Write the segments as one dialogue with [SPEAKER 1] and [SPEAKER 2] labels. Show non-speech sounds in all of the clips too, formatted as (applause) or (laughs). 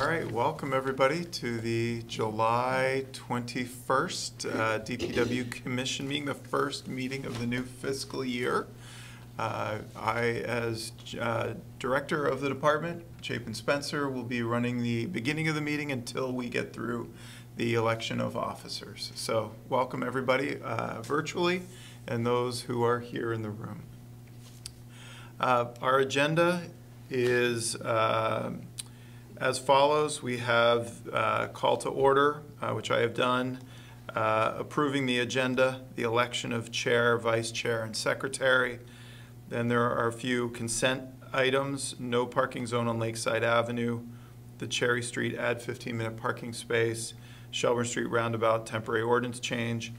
[SPEAKER 1] All right, welcome everybody to the July 21st uh, DPW Commission meeting, the first meeting of the new fiscal year. Uh, I, as uh, Director of the department, Chapin Spencer, will be running the beginning of the meeting until we get through the election of officers. So welcome everybody uh, virtually and those who are here in the room. Uh, Our agenda is uh, as follows. We have uh, call to order, uh, which I have done, uh, approving the agenda, the election of chair, vice chair, and secretary. Then there are a few consent items, no parking zone on Lakeside Avenue, the Cherry Street add 15-minute parking space, Shelburne Street roundabout temporary ordinance change,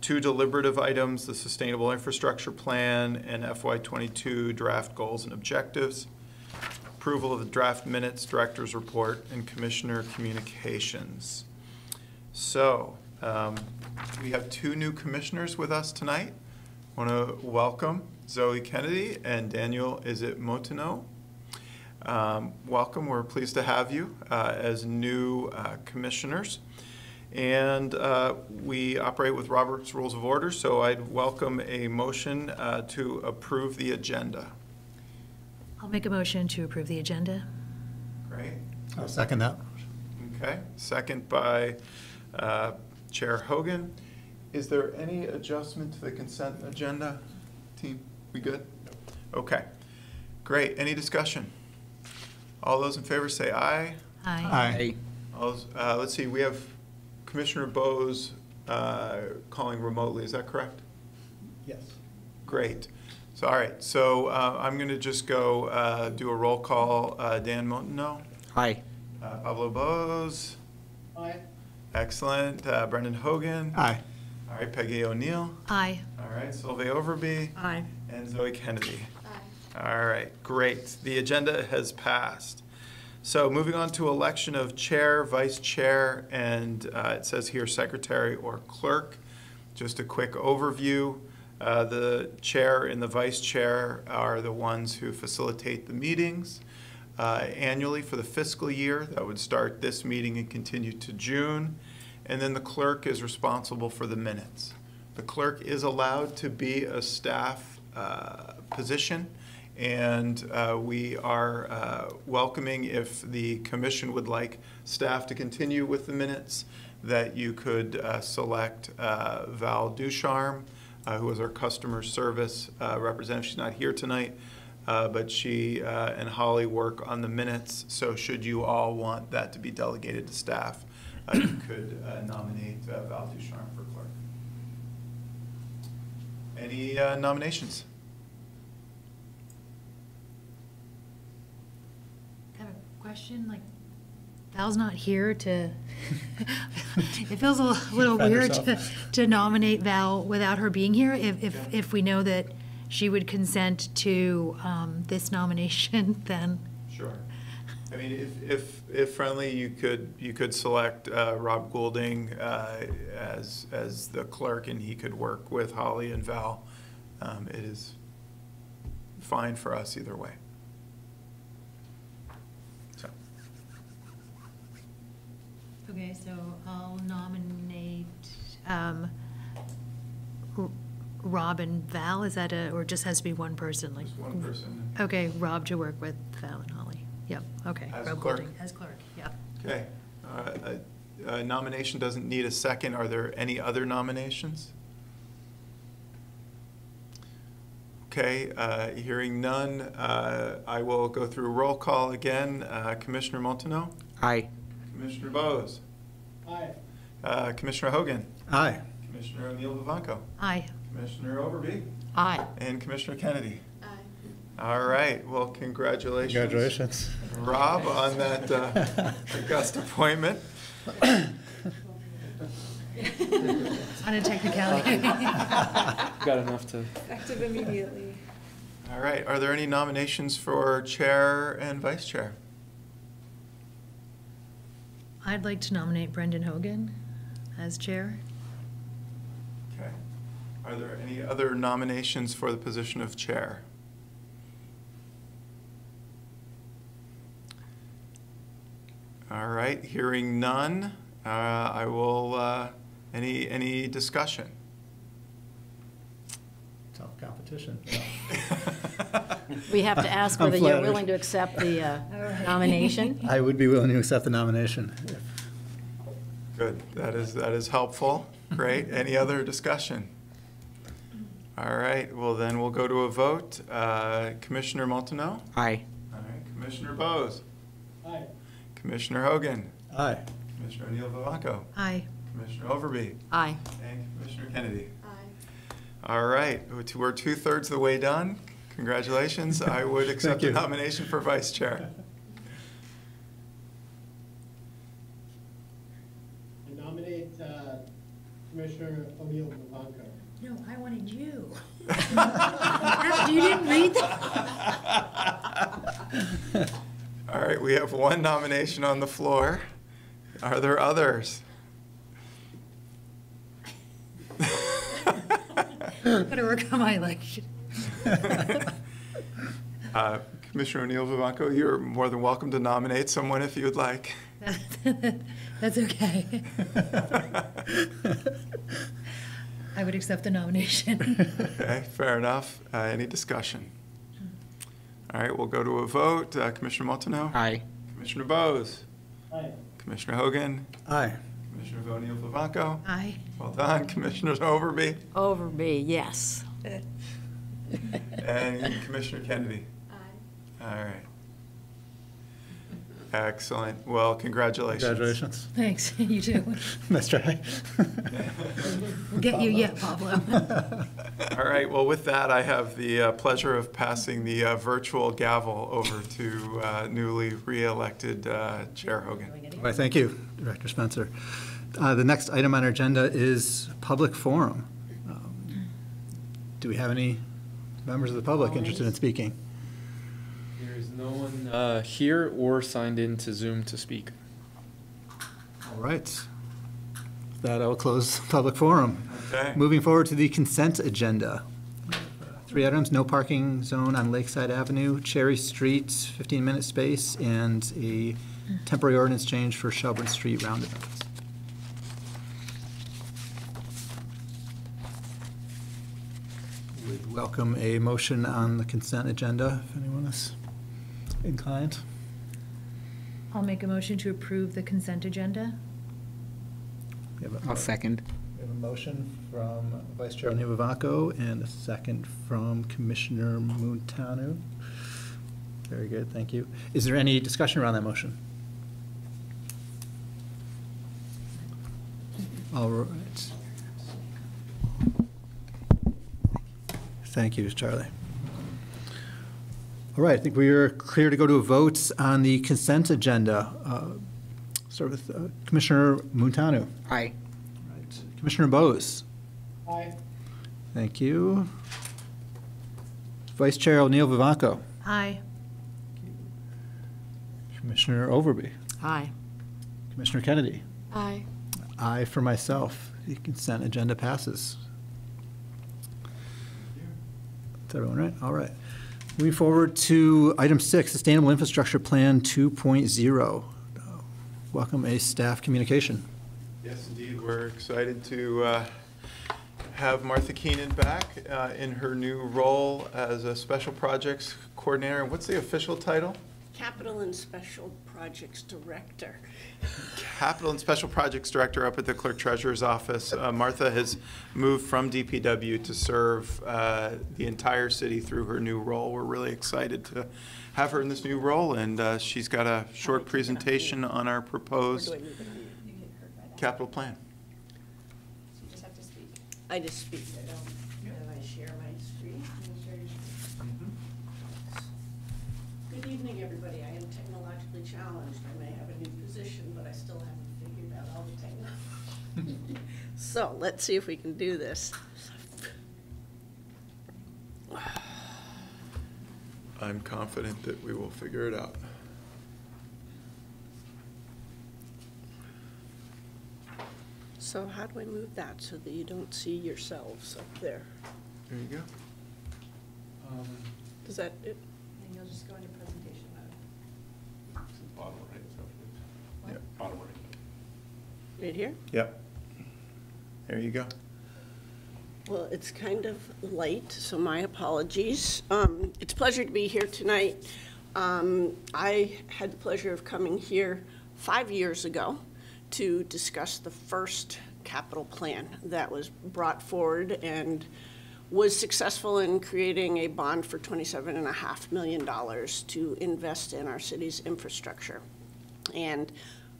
[SPEAKER 1] two deliberative items, the Sustainable Infrastructure Plan and FY '22 draft goals and objectives, approval of the draft minutes, director's report, and commissioner communications. So, um, we have two new commissioners with us tonight. I Want to welcome Zoe Kennedy and Daniel, is it Motino? Um, Welcome, we're pleased to have you uh, as new uh, commissioners. And uh, we operate with Robert's Rules of Order, so I'd welcome a motion uh, to approve the agenda.
[SPEAKER 2] I'll make a motion to approve the agenda.
[SPEAKER 1] Great.
[SPEAKER 3] I'll second that.
[SPEAKER 1] Okay, second by uh, Chair Hogan. Is there any adjustment to the consent agenda? Team, we good? Okay, great. Any discussion? All those in favor say aye.
[SPEAKER 2] Aye.
[SPEAKER 3] Aye.
[SPEAKER 1] All those- uh, Let's see, we have Commissioner Bose uh, calling remotely, is that correct?
[SPEAKER 3] Yes.
[SPEAKER 1] Great. So, all right, so uh, I'm going to just go uh, do a roll call. Uh, Dan Montano?
[SPEAKER 4] Hi.
[SPEAKER 1] Uh, Pablo Bose?
[SPEAKER 3] Aye.
[SPEAKER 1] Excellent. Uh, Brendan Hogan?
[SPEAKER 3] Aye.
[SPEAKER 1] All right, Peggy O'Neill?
[SPEAKER 2] Aye.
[SPEAKER 1] All right, Sylvia Overby?
[SPEAKER 2] Aye.
[SPEAKER 1] And Zoe Kennedy? All right, great. The agenda has passed. So moving on to election of chair, vice chair, and uh, it says here secretary or clerk. Just a quick overview. Uh, The chair and the vice chair are the ones who facilitate the meetings uh, annually for the fiscal year. That would start this meeting and continue to June. And then the clerk is responsible for the minutes. The clerk is allowed to be a staff uh, position, and uh, we are uh, welcoming if the commission would like staff to continue with the minutes, that you could uh, select Val Ducharme, who is our customer service uh, representative. She's not here tonight, uh, but she uh, and Holly work on the minutes, so should you all want that to be delegated to staff, uh, you could uh, nominate uh, Val Ducharme for clerk. Any uh, nominations?
[SPEAKER 2] Question, like, Val's not here to, (laughs) it feels a (laughs) little weird to, to nominate Val without her being here, if, if,
[SPEAKER 1] Yeah.
[SPEAKER 2] if we know that she would consent to um, this (laughs) nomination, then,
[SPEAKER 1] Sure. I mean, if, if, if friendly, you could, you could select uh, Rob Goulding uh, as, as the clerk, and he could work with Holly and Val. Um, It is fine for us either way. So,
[SPEAKER 2] okay, so I'll nominate um, R- Rob and Val, is that a, or just has to be one person, like?
[SPEAKER 1] Just one person.
[SPEAKER 2] Okay, Rob to work with Val and Holly. Yep, okay.
[SPEAKER 1] As
[SPEAKER 2] Rob
[SPEAKER 1] clerk?
[SPEAKER 2] Goulding, As clerk, yep.
[SPEAKER 1] Okay. Uh, A a nomination doesn't need a second. Are there any other nominations? Okay, uh, hearing none, uh, I will go through roll call again. Uh, Commissioner Montano?
[SPEAKER 4] Aye.
[SPEAKER 1] Commissioner Bose?
[SPEAKER 3] Aye.
[SPEAKER 1] Uh, Commissioner Hogan?
[SPEAKER 3] Aye.
[SPEAKER 1] Commissioner O'Neill Vivanco?
[SPEAKER 2] Aye.
[SPEAKER 1] Commissioner Overby?
[SPEAKER 2] Aye.
[SPEAKER 1] And Commissioner Kennedy? All right, well, congratulations.
[SPEAKER 3] Congratulations.
[SPEAKER 1] Rob, on that uh, august (laughs) appointment.
[SPEAKER 2] On a technicality. (laughs)
[SPEAKER 4] Got enough to.
[SPEAKER 5] Effective immediately.
[SPEAKER 1] All right, are there any nominations for chair and vice chair?
[SPEAKER 2] I'd like to nominate Brendan Hogan as chair.
[SPEAKER 1] Okay. Are there any other nominations for the position of chair? All right, hearing none, uh, I will, uh, any, any discussion?
[SPEAKER 3] Tough competition.
[SPEAKER 5] We have to ask
[SPEAKER 3] I'm
[SPEAKER 5] whether you're
[SPEAKER 3] flattered.
[SPEAKER 5] willing to accept the uh, (laughs) nomination. (laughs)
[SPEAKER 3] I would be willing to accept the nomination.
[SPEAKER 1] Good, that is, that is helpful. Great. Any other discussion? All right, well then we'll go to a vote. Uh, Commissioner Montano?
[SPEAKER 4] Aye.
[SPEAKER 1] All right, Commissioner Bose?
[SPEAKER 3] Aye.
[SPEAKER 1] Commissioner Hogan?
[SPEAKER 3] Aye.
[SPEAKER 1] Commissioner O'Neill Vivanco?
[SPEAKER 2] Aye.
[SPEAKER 1] Commissioner Overby?
[SPEAKER 5] Aye.
[SPEAKER 1] And Commissioner Kennedy? All right, we're two-thirds of the way done. Congratulations. I (laughs) would accept the nomination for vice chair.
[SPEAKER 3] I nominate uh, Commissioner O'Neill Vivanco.
[SPEAKER 2] No, I wanted you. You didn't read that? (laughs)
[SPEAKER 1] All right, we have one nomination on the floor. Are there others? (laughs)
[SPEAKER 2] Gotta work on my election.
[SPEAKER 1] Uh, Commissioner O'Neill Vivanco, you're more than welcome to nominate someone if you'd like. (laughs)
[SPEAKER 2] That's okay. (laughs) I would accept the nomination. (laughs)
[SPEAKER 1] Okay, fair enough. Uh, Any discussion? All right, we'll go to a vote. Uh, Commissioner Montano?
[SPEAKER 4] Aye.
[SPEAKER 1] Commissioner Bose?
[SPEAKER 3] Aye.
[SPEAKER 1] Commissioner Hogan?
[SPEAKER 3] Aye.
[SPEAKER 1] Commissioner O'Neill Vivanco?
[SPEAKER 2] Aye.
[SPEAKER 1] Well done. (laughs) Commissioner Overby?
[SPEAKER 5] Overby, yes. (laughs)
[SPEAKER 1] And Commissioner Kennedy? Aye. All right. Excellent. Well, congratulations.
[SPEAKER 3] Congratulations.
[SPEAKER 2] Thanks, (laughs) you too.
[SPEAKER 3] Nice try.
[SPEAKER 2] We'll get you yet, Pablo.
[SPEAKER 1] All right, well, with that, I have the uh, pleasure of passing the uh, virtual gavel over to uh, newly re-elected uh, Chair Hogan.
[SPEAKER 3] All right, thank you, Director Spencer. Uh, The next item on our agenda is public forum. Um, Do we have any members of the public interested in speaking?
[SPEAKER 4] There is no one uh, here or signed in to Zoom to speak.
[SPEAKER 3] All right. With that, I will close public forum.
[SPEAKER 1] Okay.
[SPEAKER 3] Moving forward to the consent agenda. Three items, no parking zone on Lakeside Avenue, Cherry Street, 15-minute space, and a temporary ordinance change for Shelburne Street roundabout. Would welcome a motion on the consent agenda, if anyone is inclined.
[SPEAKER 2] I'll make a motion to approve the consent agenda.
[SPEAKER 3] We have a-
[SPEAKER 6] I'll second.
[SPEAKER 3] We have a motion from Vice Chair O'Neill Vivanco and a second from Commissioner Montano. Very good, thank you. Is there any discussion around that motion? All right. Thank you, Charlie. All right, I think we are clear to go to a vote on the consent agenda. Uh, Start with uh, Commissioner Montano.
[SPEAKER 6] Aye.
[SPEAKER 3] Right. Commissioner Bose? Aye. Thank you. Vice Chair O'Neill Vivanco?
[SPEAKER 2] Aye.
[SPEAKER 3] Commissioner Overby?
[SPEAKER 5] Aye.
[SPEAKER 3] Commissioner Kennedy?
[SPEAKER 5] Aye.
[SPEAKER 3] Aye for myself. The consent agenda passes. That's everyone, right? All right. Moving forward to item six, Sustainable Infrastructure Plan 2.0. Uh, Welcome a staff communication.
[SPEAKER 1] Yes, indeed, we're excited to uh, have Martha Keenan back uh, in her new role as a Special Projects Coordinator. And What's the official title?
[SPEAKER 7] Capital and Special Projects Director.
[SPEAKER 1] Capital and Special Projects Director up at the Clerk Treasurer's Office. Uh, Martha has moved from DPW to serve uh, the entire city through her new role. We're really excited to have her in this new role, and uh, she's got a short presentation on our proposed
[SPEAKER 7] do I move it on you? You get heard right after.
[SPEAKER 1] capital plan.
[SPEAKER 7] You just have to speak. I just speak. I don't, and I share my screen. Can you share your screen? Good evening, everybody. I am technologically challenged. I may have a new position, but I still haven't figured out all the technology. So let's see if we can do this.
[SPEAKER 1] I'm confident that we will figure it out.
[SPEAKER 7] So how do I move that so that you don't see yourselves up there?
[SPEAKER 1] There you go.
[SPEAKER 4] Um,
[SPEAKER 7] Is that it?
[SPEAKER 2] And you'll just go into presentation mode.
[SPEAKER 1] It's the bottom right, Right
[SPEAKER 7] it here?
[SPEAKER 1] Yep. There you go.
[SPEAKER 7] Well, it's kind of late, so my apologies. Um, It's a pleasure to be here tonight. Um, I had the pleasure of coming here five years ago to discuss the first capital plan that was brought forward and was successful in creating a bond for $27.5 million to invest in our city's infrastructure. And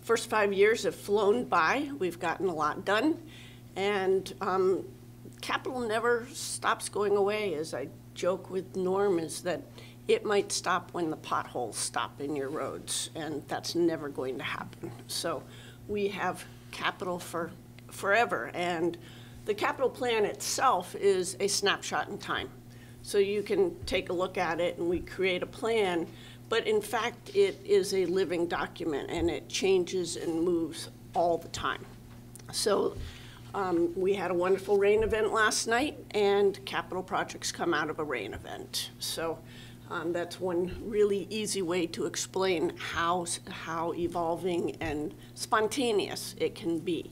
[SPEAKER 7] first five years have flown by. We've gotten a lot done. And um, capital never stops going away. As I joke with Norm, is that it might stop when the potholes stop in your roads, and that's never going to happen. So we have capital for forever. And the capital plan itself is a snapshot in time. So you can take a look at it and we create a plan, but in fact, it is a living document and it changes and moves all the time. So um, we had a wonderful rain event last night and capital projects come out of a rain event. So um, that's one really easy way to explain how, how evolving and spontaneous it can be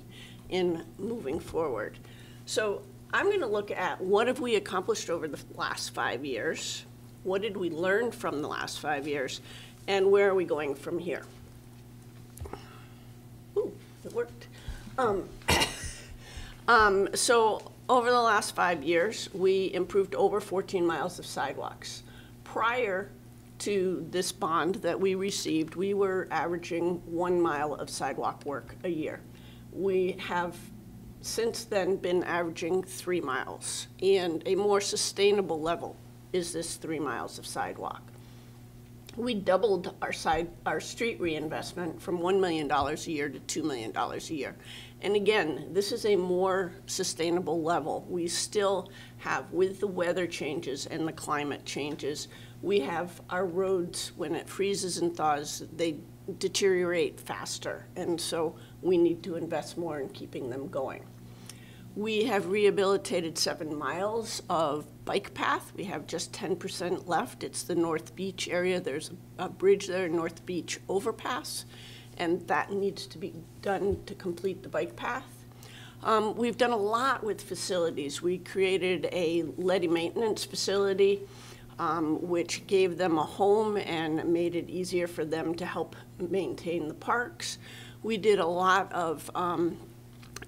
[SPEAKER 7] in moving forward. So I'm going to look at what have we accomplished over the last five years? What did we learn from the last five years? And where are we going from here? Ooh, it worked. Um, um, so over the last five years, we improved over 14 miles of sidewalks. Prior to this bond that we received, we were averaging one mile of sidewalk work a year. We have since then been averaging three miles, and a more sustainable level is this three miles of sidewalk. We doubled our side, our street reinvestment from $1 million a year to $2 million a year. And again, this is a more sustainable level. We still have, with the weather changes and the climate changes, we have our roads, when it freezes and thaws, they deteriorate faster. And so we need to invest more in keeping them going. We have rehabilitated seven miles of bike path. We have just 10% left. It's the North Beach area. There's a bridge there, North Beach overpass, and that needs to be done to complete the bike path. Um, we've done a lot with facilities. We created a leady maintenance facility, um, which gave them a home and made it easier for them to help maintain the parks. We did a lot of um,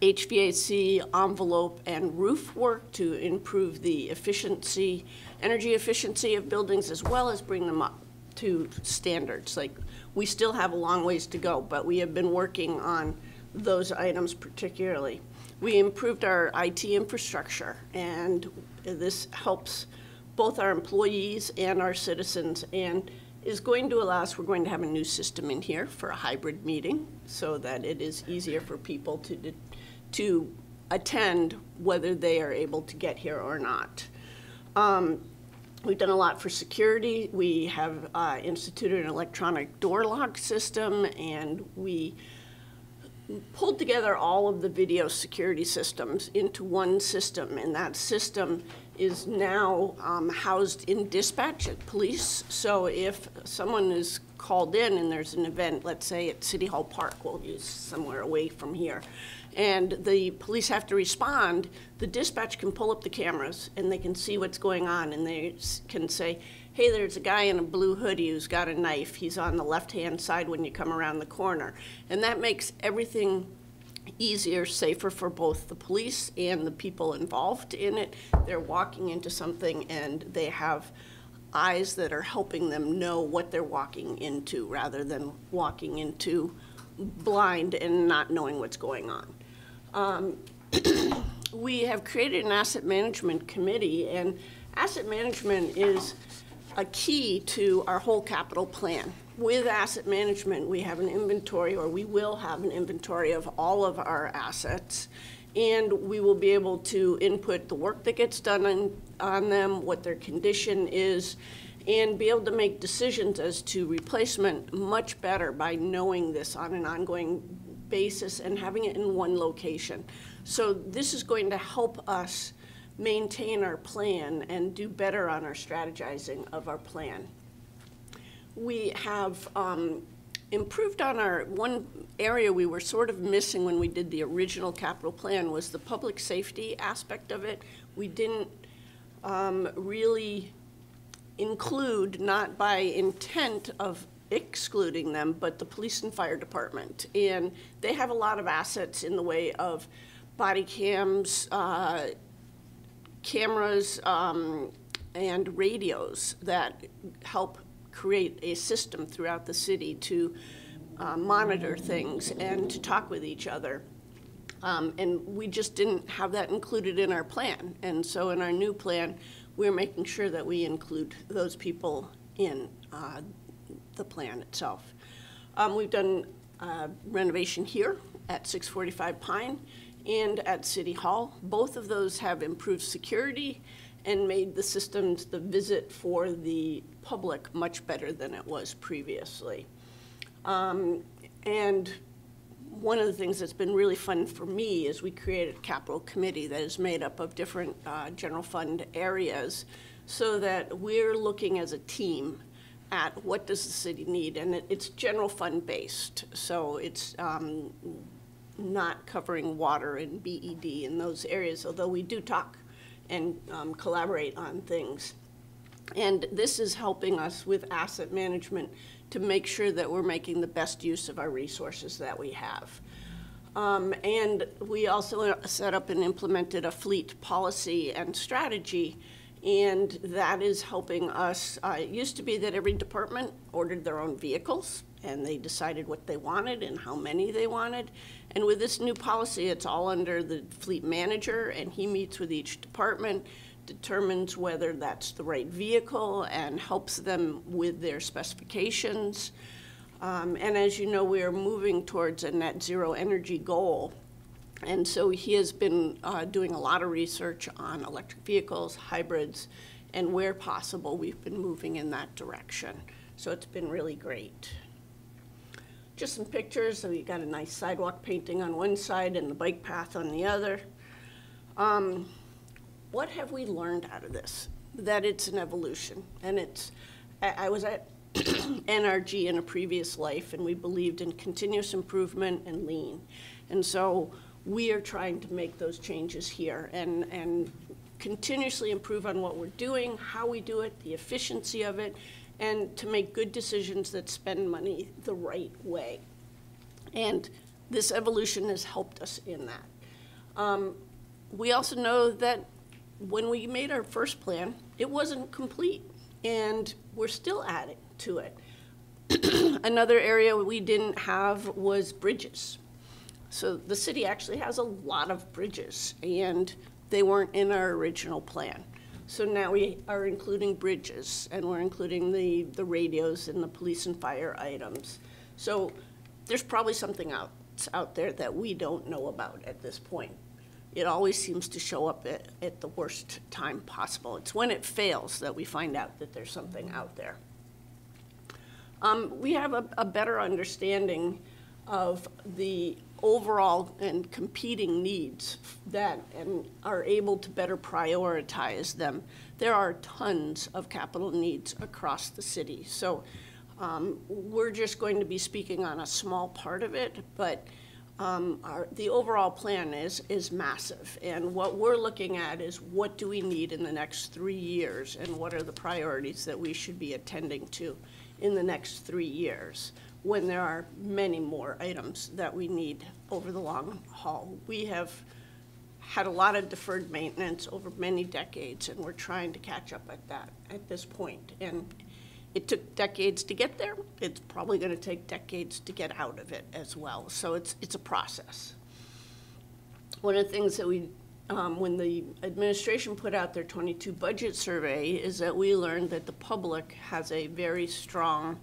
[SPEAKER 7] HVAC envelope and roof work to improve the efficiency, energy efficiency of buildings as well as bring them up to standards. Like, we still have a long ways to go, but we have been working on those items particularly. We improved our IT infrastructure, and this helps both our employees and our citizens, and is going to allow us, we're going to have a new system in here for a hybrid meeting so that it is easier for people to to attend whether they are able to get here or not. Um, we've done a lot for security. We have uh, instituted an electronic door lock system, and we pulled together all of the video security systems into one system, and that system is now um, housed in dispatch at police. So if someone is called in and there's an event, let's say at City Hall Park, we'll use somewhere away from here, and the police have to respond, the dispatch can pull up the cameras and they can see what's going on and they can say, hey, there's a guy in a blue hoodie who's got a knife. He's on the left-hand side when you come around the corner. And that makes everything easier, safer for both the police and the people involved in it. They're walking into something and they have eyes that are helping them know what they're walking into rather than walking into blind and not knowing what's going on. Um, (coughs) we have created an asset management committee, and asset management is a key to our whole capital plan. With asset management, we have an inventory, or we will have an inventory of all of our assets, and we will be able to input the work that gets done on, on them, what their condition is, and be able to make decisions as to replacement much better by knowing this on an ongoing basis and having it in one location. So this is going to help us maintain our plan and do better on our strategizing of our plan. We have um, improved on our, one area we were sort of missing when we did the original capital plan was the public safety aspect of it. We didn't um, really include, not by intent of excluding them, but the police and fire department. And they have a lot of assets in the way of body cams, uh, cameras, um, and radios that help create a system throughout the city to uh, monitor things and to talk with each other. Um, and we just didn't have that included in our plan. And so in our new plan, we're making sure that we include those people in uh, the plan itself. Um, we've done uh, renovation here at 645 Pine and at City Hall. Both of those have improved security and made the systems, the visit for the public much better than it was previously. Um, and one of the things that's been really fun for me is we created a capital committee that is made up of different uh, general fund areas so that we're looking as a team at what does the city need, and it, it's general fund based. So it's um, not covering water and BED in those areas, although we do talk and um, collaborate on things. And this is helping us with asset management to make sure that we're making the best use of our resources that we have. Um, and we also set up and implemented a fleet policy and strategy, and that is helping us. Uh, it used to be that every department ordered their own vehicles, and they decided what they wanted and how many they wanted. And with this new policy, it's all under the fleet manager, and he meets with each department, determines whether that's the right vehicle, and helps them with their specifications. Um, and as you know, we are moving towards a net zero energy goal. And so he has been uh, doing a lot of research on electric vehicles, hybrids, and where possible, we've been moving in that direction. So it's been really great. Just some pictures. So you got a nice sidewalk painting on one side and the bike path on the other. Um, what have we learned out of this? That it's an evolution, and it's. I, I was at (coughs) NRG in a previous life, and we believed in continuous improvement and lean, and so we are trying to make those changes here and and continuously improve on what we're doing, how we do it, the efficiency of it, and to make good decisions that spend money the right way. And this evolution has helped us in that. Um, we also know that when we made our first plan, it wasn't complete, and we're still adding to it. (clears throat) Another area we didn't have was bridges. So the city actually has a lot of bridges, and they weren't in our original plan. So now we are including bridges, and we're including the, the radios and the police and fire items. So there's probably something out, out there that we don't know about at this point. It always seems to show up at, at the worst time possible. It's when it fails that we find out that there's something out there. Um, we have a, a better understanding of the overall and competing needs that and are able to better prioritize them. There are tons of capital needs across the city. So um, we're just going to be speaking on a small part of it, but um, our, the overall plan is, is massive. And what we're looking at is what do we need in the next three years and what are the priorities that we should be attending to in the next three years when there are many more items that we need over the long haul. We have had a lot of deferred maintenance over many decades, and we're trying to catch up at that at this point. And it took decades to get there. It's probably going to take decades to get out of it as well. So it's it's a process. One of the things that we um, when the administration put out their 22 budget survey is that we learned that the public has a very strong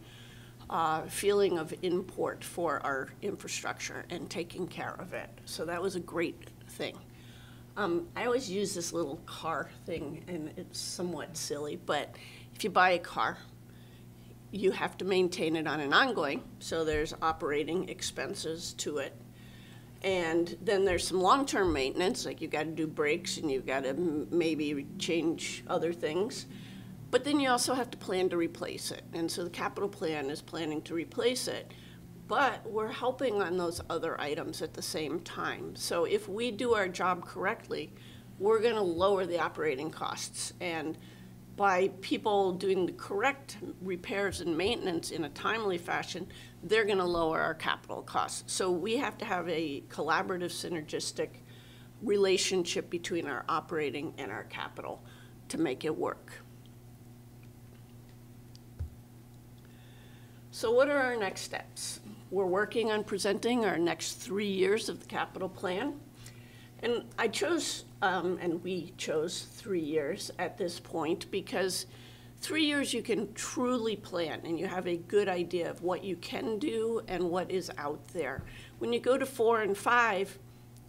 [SPEAKER 7] uh, feeling of import for our infrastructure and taking care of it. So that was a great thing. Um, I always use this little car thing, and it's somewhat silly, but if you buy a car, you have to maintain it on an ongoing, so there's operating expenses to it. And then there's some long-term maintenance, like you've got to do brakes and you've got to maybe change other things. But then you also have to plan to replace it. And so the capital plan is planning to replace it. but we're helping on those other items at the same time. So if we do our job correctly, we're going to lower the operating costs. And by people doing the correct repairs and maintenance in a timely fashion, they're going to lower our capital costs. So we have to have a collaborative, synergistic relationship between our operating and our capital to make it work. So what are our next steps? We're working on presenting our next three years of the capital plan. And I chose, um, and we chose three years at this point because three years you can truly plan and you have a good idea of what you can do and what is out there. When you go to four and five,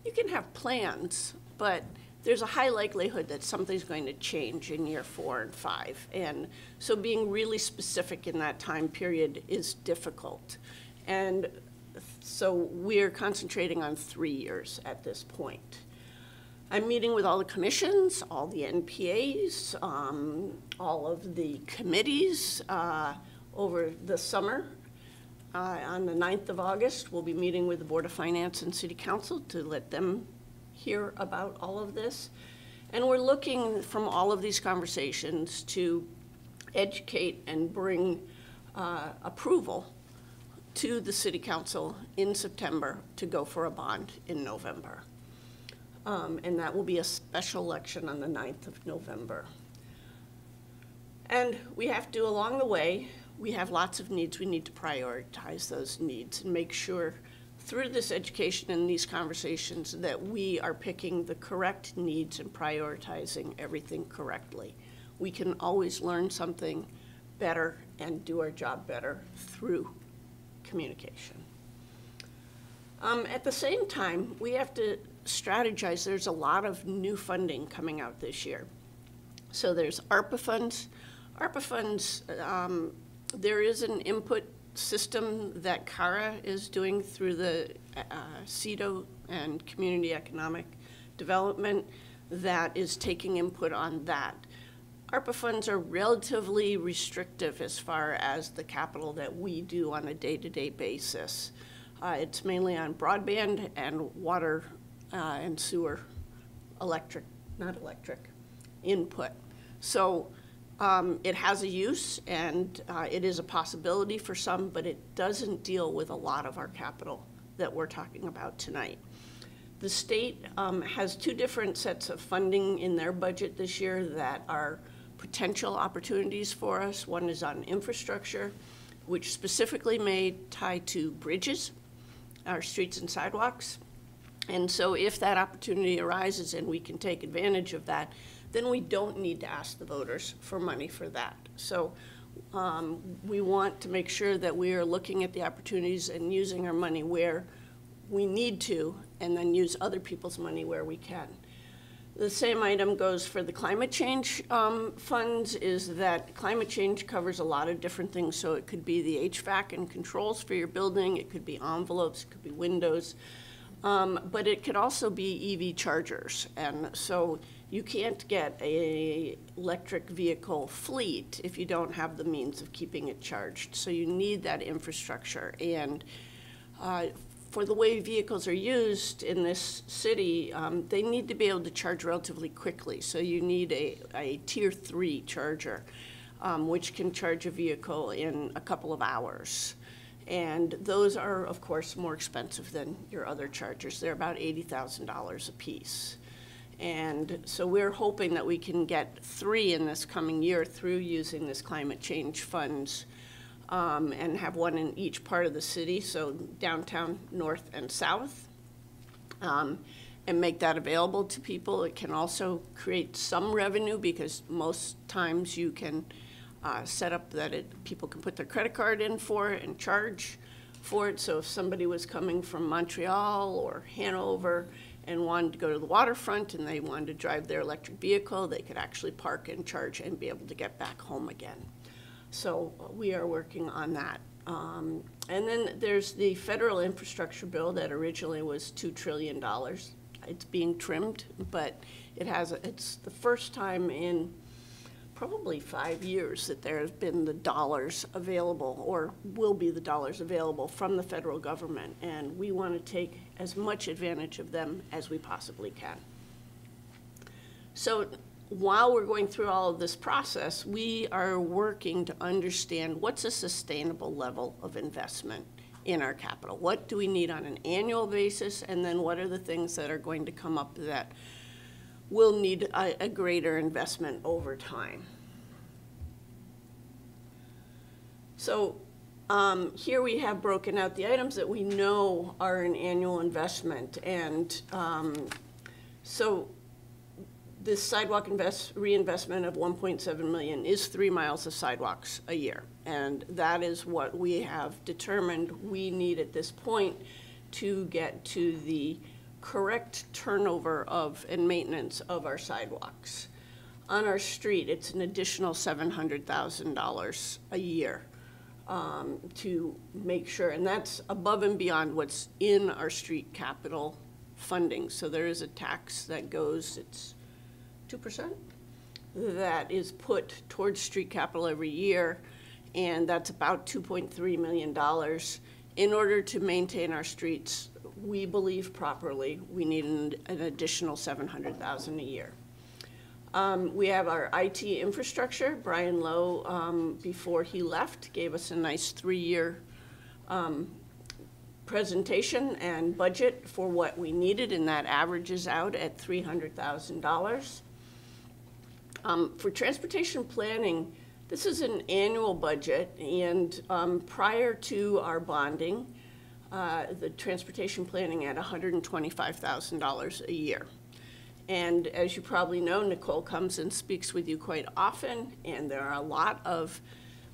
[SPEAKER 7] you can have plans, but there's a high likelihood that something's going to change in year four and five. And so being really specific in that time period is difficult. And so we're concentrating on three years at this point. I'm meeting with all the commissions, all the NPAs, um, all of the committees uh, over the summer. Uh, on the 9th of August, we'll be meeting with the Board of Finance and City Council to let them hear about all of this. And we're looking from all of these conversations to educate and bring uh, approval to the City Council in September to go for a bond in November. Um, And that will be a special election on the 9th of November. And we have to, along the way, we have lots of needs. We need to prioritize those needs and make sure through this education and these conversations that we are picking the correct needs and prioritizing everything correctly. We can always learn something better and do our job better through communication. Um, at the same time, we have to strategize. There's a lot of new funding coming out this year. So there's ARPA funds. ARPA funds, um, there is an input system that CARA is doing through the uh, CEDO and Community Economic Development that is taking input on that. ARPA funds are relatively restrictive as far as the capital that we do on a day-to-day basis. Uh, it's mainly on broadband and water uh, and sewer, electric, not electric, input. So um, it has a use and uh, it is a possibility for some, but it doesn't deal with a lot of our capital that we're talking about tonight. The state um, has two different sets of funding in their budget this year that are potential opportunities for us. One is on infrastructure, which specifically may tie to bridges, our streets and sidewalks. And so if that opportunity arises and we can take advantage of that, then we don't need to ask the voters for money for that. So um, we want to make sure that we are looking at the opportunities and using our money where we need to, and then use other people's money where we can. The same item goes for the climate change um, funds, is that climate change covers a lot of different things. So it could be the HVAC and controls for your building, it could be envelopes, it could be windows, um, but it could also be EV chargers. And so you can't get a electric vehicle fleet if you don't have the means of keeping it charged. So you need that infrastructure. And uh, for the way vehicles are used in this city, um, they need to be able to charge relatively quickly. So you need a, a tier three charger, um, which can charge a vehicle in a couple of hours. And those are, of course, more expensive than your other chargers. They're about $80,000 a piece. And so we're hoping that we can get three in this coming year through using this climate change funds um, and have one in each part of the city, so downtown, north, and south, um, and make that available to people. It can also create some revenue because most times you can uh, set up that it, people can put their credit card in for it and charge for it. So if somebody was coming from Montreal or Hanover and wanted to go to the waterfront and they wanted to drive their electric vehicle, they could actually park and charge and be able to get back home again. So uh, we are working on that. Um, and then there's the federal infrastructure bill that originally was $2 trillion. It's being trimmed, but it has, it's the first time in probably five years that there have been the dollars available, or will be the dollars available from the federal government, and we want to take as much advantage of them as we possibly can. So while we're going through all of this process, we are working to understand what's a sustainable level of investment in our capital? What do we need on an annual basis? And then what are the things that are going to come up that will need a, a greater investment over time? So um, here we have broken out the items that we know are an annual investment. And um, so this sidewalk invest, reinvestment of 1.7 million is three miles of sidewalks a year. And that is what we have determined we need at this point to get to the correct turnover of and maintenance of our sidewalks. On our street, it's an additional $700,000 a year um, to make sure, and that's above and beyond what's in our street capital funding. So there is a tax that goes, it's two percent, that is put towards street capital every year, and that's about two point three million dollars. In order to maintain our streets, we believe properly, we need an, an additional seven hundred thousand a year. Um, we have our IT infrastructure. Brian Lowe, um, before he left, gave us a nice three-year um, presentation and budget for what we needed, and that averages out at three hundred thousand dollars. Um, for transportation planning, this is an annual budget, and um, prior to our bonding, uh, the transportation planning at $125,000 a year. And as you probably know, Nicole comes and speaks with you quite often, and there are a lot of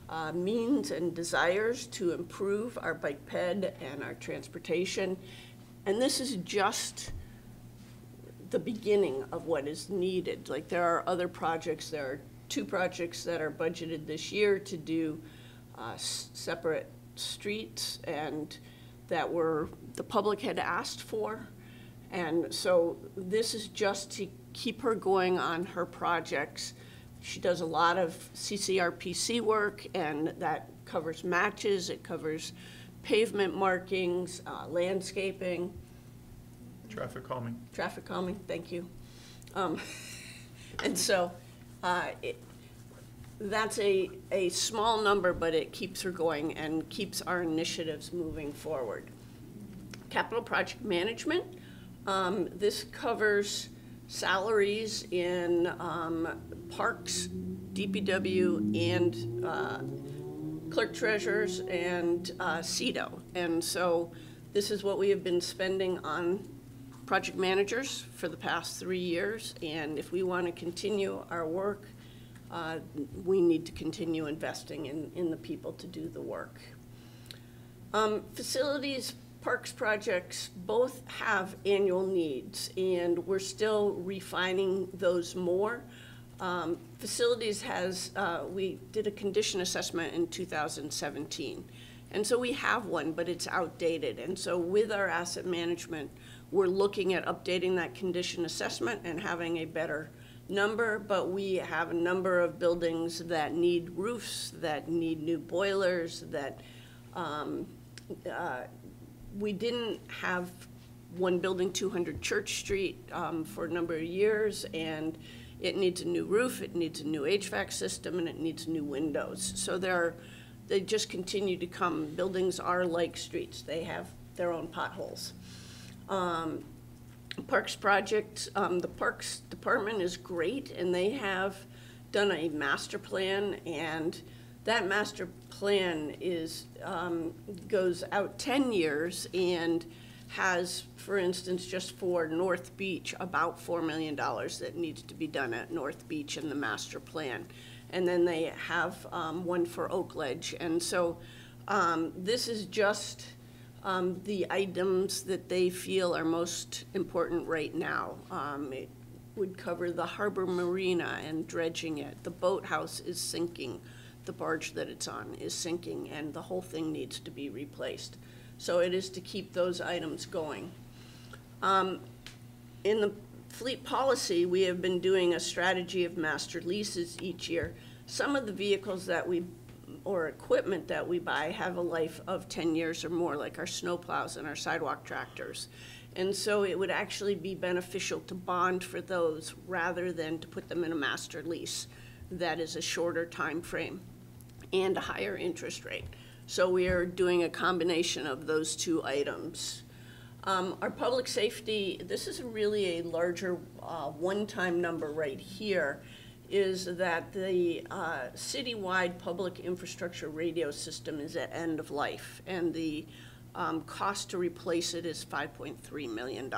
[SPEAKER 7] uh, means and desires to improve our bike ped and our transportation. And this is just the beginning of what is needed. Like, there are other projects, there are two projects that are budgeted this year to do uh, separate streets and that were, the public had asked for. And so this is just to keep her going on her projects. She does a lot of CCRPC work, and that covers matches, it covers pavement markings, uh, landscaping
[SPEAKER 1] Traffic calming.
[SPEAKER 7] traffic calming, thank you. Um, (laughs) And so, uh, it- that's a, a small number, but it keeps her going and keeps our initiatives moving forward. Capital project management, um, this covers salaries in um, parks, DPW, and uh, clerk treasurers and uh, CEDO. And so this is what we have been spending on project managers for the past three years. And if we want to continue our work, uh, we need to continue investing in, in the people to do the work. Um, Facilities, parks projects both have annual needs, and we're still refining those more. Um, Facilities has, uh, we did a condition assessment in 2017. And so we have one, but it's outdated. And so with our asset management, we're looking at updating that condition assessment and having a better number, but we have a number of buildings that need roofs, that need new boilers, that, um, uh, we didn't have one building, 200 Church Street, um, for a number of years, and it needs a new roof, it needs a new HVAC system, and it needs new windows. So are, they just continue to come. Buildings are like streets, they have their own potholes. Um, Parks project, um, the Parks Department is great, and they have done a master plan, and that master plan is, um, goes out ten years and has, for instance, just for North Beach, about four million dollars that needs to be done at North Beach in the master plan. And then they have, um, one for Oakledge, and so, um, this is just, um, the items that they feel are most important right now. Um, it would cover the harbor marina and dredging it. The boathouse is sinking. The barge that it's on is sinking, and the whole thing needs to be replaced. So it is to keep those items going. Um, in the fleet policy, we have been doing a strategy of master leases each year. Some of the vehicles that we, or equipment that we buy have a life of ten years or more, like our snowplows and our sidewalk tractors. And so it would actually be beneficial to bond for those rather than to put them in a master lease. That is a shorter time frame and a higher interest rate. So we are doing a combination of those two items. Um, Our public safety, this is really a larger uh, one-time number right here, is that the uh, citywide public infrastructure radio system is at end of life, and the um, cost to replace it is $5.3 million.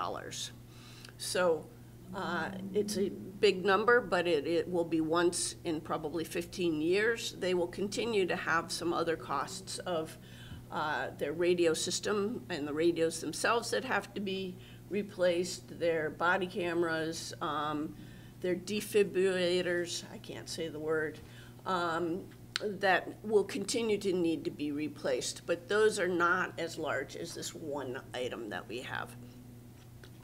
[SPEAKER 7] So uh, it's a big number, but it, it will be once in probably 15 years. They will continue to have some other costs of uh, their radio system and the radios themselves that have to be replaced, their body cameras, um, their defibrillators, I can't say the word, um, that will continue to need to be replaced. But those are not as large as this one item that we have.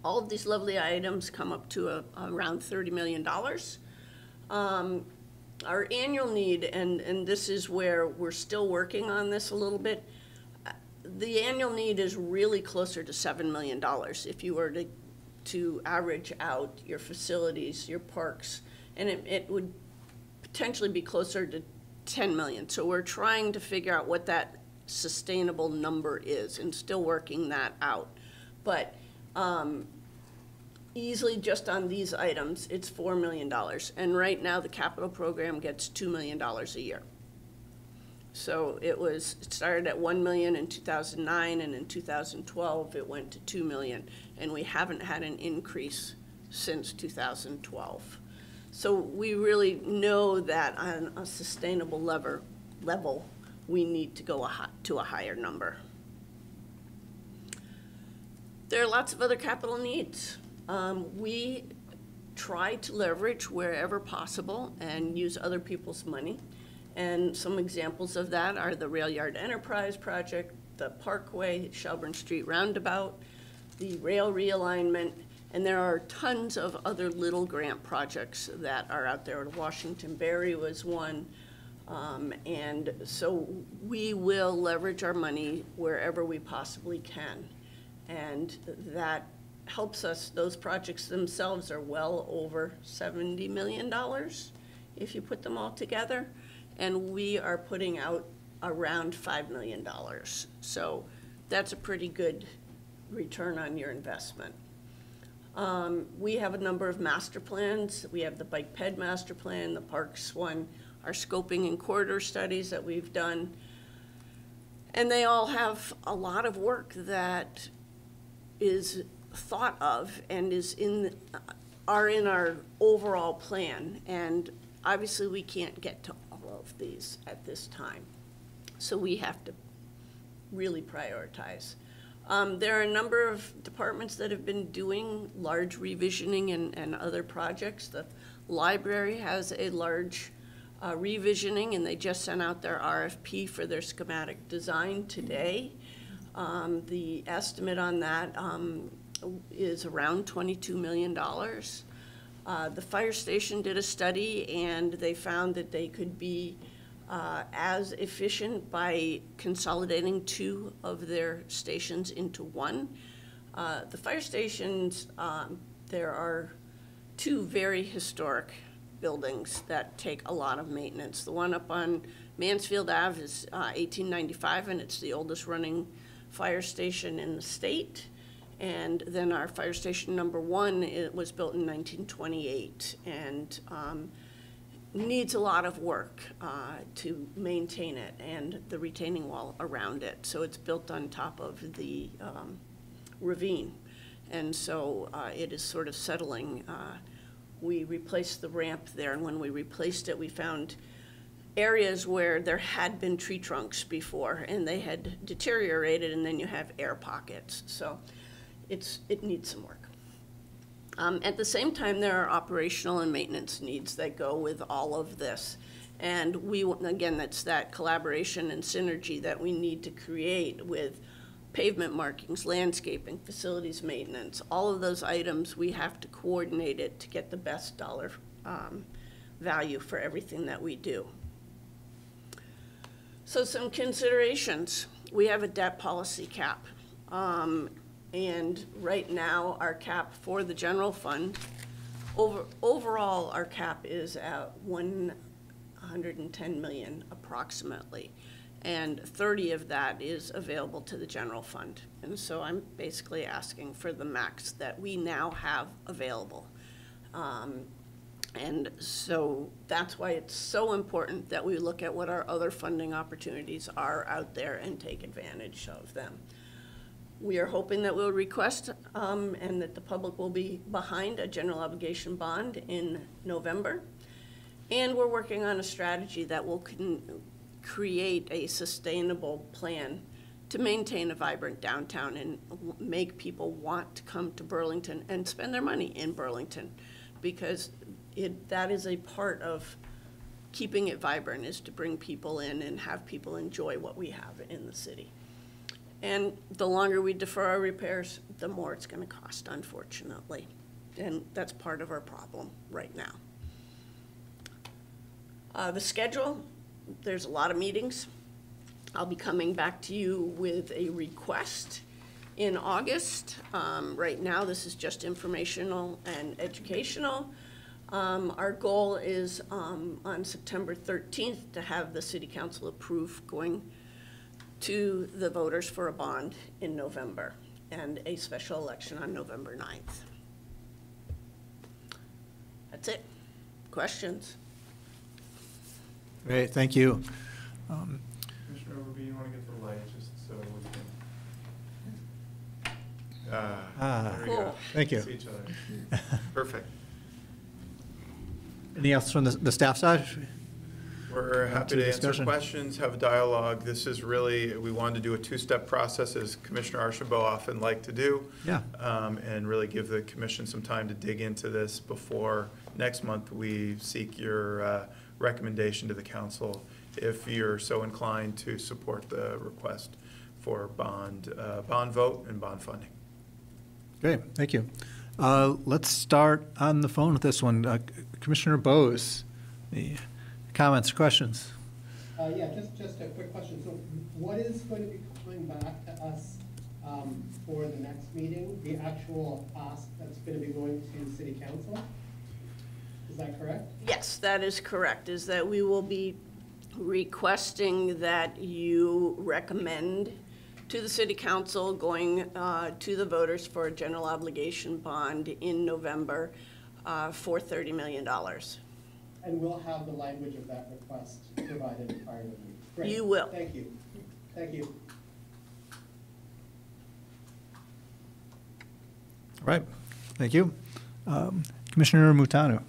[SPEAKER 7] All of these lovely items come up to a, around $30 million. Um, Our annual need, and, and this is where we're still working on this a little bit, uh, the annual need is really closer to $7 million if you were to, to average out your facilities, your parks, and it, it would potentially be closer to 10 million. So we're trying to figure out what that sustainable number is and still working that out. But um, easily just on these items, it's $4 million. And right now, the capital program gets $2 million a year. So it was, it started at 1 million in 2009, and in 2012, it went to 2 million. And we haven't had an increase since 2012. So we really know that on a sustainable lever, level, we need to go a to a higher number. There are lots of other capital needs. Um, we try to leverage wherever possible and use other people's money. And some examples of that are the Rail Yard Enterprise Project, the Parkway, Shelburne Street Roundabout, the rail realignment, and there are tons of other little grant projects that are out there. Washington Berry was one. Um, and so we will leverage our money wherever we possibly can. And that helps us, those projects themselves are well over $70 million if you put them all together. And we are putting out around $5 million. So that's a pretty good return on your investment. Um, we have a number of master plans. We have the bike ped master plan, the parks one, our scoping and corridor studies that we've done. And they all have a lot of work that is thought of and is in, are in our overall plan. And obviously, we can't get to all of these at this time. So we have to really prioritize. Um, there are a number of departments that have been doing large revisioning and, and other projects. The library has a large uh, revisioning, and they just sent out their RFP for their schematic design today. Um, the estimate on that um, is around $22 million. Uh, the fire station did a study, and they found that they could be uh, as efficient by consolidating two of their stations into one. Uh, The fire stations, um, there are two very historic buildings that take a lot of maintenance. The one up on Mansfield Ave is uh, 1895, and it's the oldest running fire station in the state. And then our fire station number one, it was built in 1928, and um, needs a lot of work uh, to maintain it and the retaining wall around it. So it's built on top of the um, ravine. And so uh, it is sort of settling. Uh, We replaced the ramp there, and when we replaced it, we found areas where there had been tree trunks before, and they had deteriorated, and then you have air pockets. So it's, it needs some work. Um, At the same time, there are operational and maintenance needs that go with all of this. And we, again, that's that collaboration and synergy that we need to create with pavement markings, landscaping, facilities maintenance, all of those items, we have to coordinate it to get the best dollar um, value for everything that we do. So some considerations. We have a debt policy cap. Um, And right now, our cap for the general fund, over, overall, our cap is at one hundred and ten million approximately. And thirty of that is available to the general fund. And so I'm basically asking for the max that we now have available. Um, and so that's why it's so important that we look at what our other funding opportunities are out there and take advantage of them. We are hoping that we'll request, um, and that the public will be behind a general obligation bond in November. And we're working on a strategy that will create a sustainable plan to maintain a vibrant downtown and make people want to come to Burlington and spend their money in Burlington. Because it, that is a part of keeping it vibrant, is to bring people in and have people enjoy what we have in the city. And the longer we defer our repairs, the more it's gonna cost, unfortunately. And that's part of our problem right now. Uh, the schedule, there's a lot of meetings. I'll be coming back to you with a request in August. Um, right now, this is just informational and educational. Um, our goal is, um, on September thirteenth to have the city council approve going to the voters for a bond in November and a special election on November 9th. That's it. Questions?
[SPEAKER 3] Great, thank you.
[SPEAKER 1] Commissioner Overby, you want to get the light just so we can? Ah,
[SPEAKER 3] Ah.
[SPEAKER 1] there we go.
[SPEAKER 7] Cool.
[SPEAKER 3] Thank you.
[SPEAKER 1] See each other. Perfect.
[SPEAKER 3] Anything else from the, the staff side?
[SPEAKER 1] We're happy
[SPEAKER 3] to
[SPEAKER 1] answer
[SPEAKER 3] discussion.
[SPEAKER 1] questions, have a dialogue. This is really, we wanted to do a two-step process, as Commissioner Archambault often liked to do.
[SPEAKER 3] Yeah.
[SPEAKER 1] um, And really give the commission some time to dig into this before next month we seek your uh, recommendation to the council if you're so inclined to support the request for bond, uh, bond vote and bond funding.
[SPEAKER 3] Great, thank you. Uh, Let's start on the phone with this one. Uh, Commissioner Bose, the comments, questions?
[SPEAKER 6] Uh, yeah, just, just a quick question. So what is going to be coming back to us, um, for the next meeting? The actual cost that's gonna be going to city council? Is that correct?
[SPEAKER 7] Yes, that is correct, is that we will be requesting that you recommend to the city council going uh, to the voters for a general obligation bond in November uh, for $30 million.
[SPEAKER 6] And we'll have the language of that request provided prior to the meeting. Great.
[SPEAKER 7] You will.
[SPEAKER 6] Thank you. Thank you.
[SPEAKER 3] All right, thank you. Um, Commissioner Montano?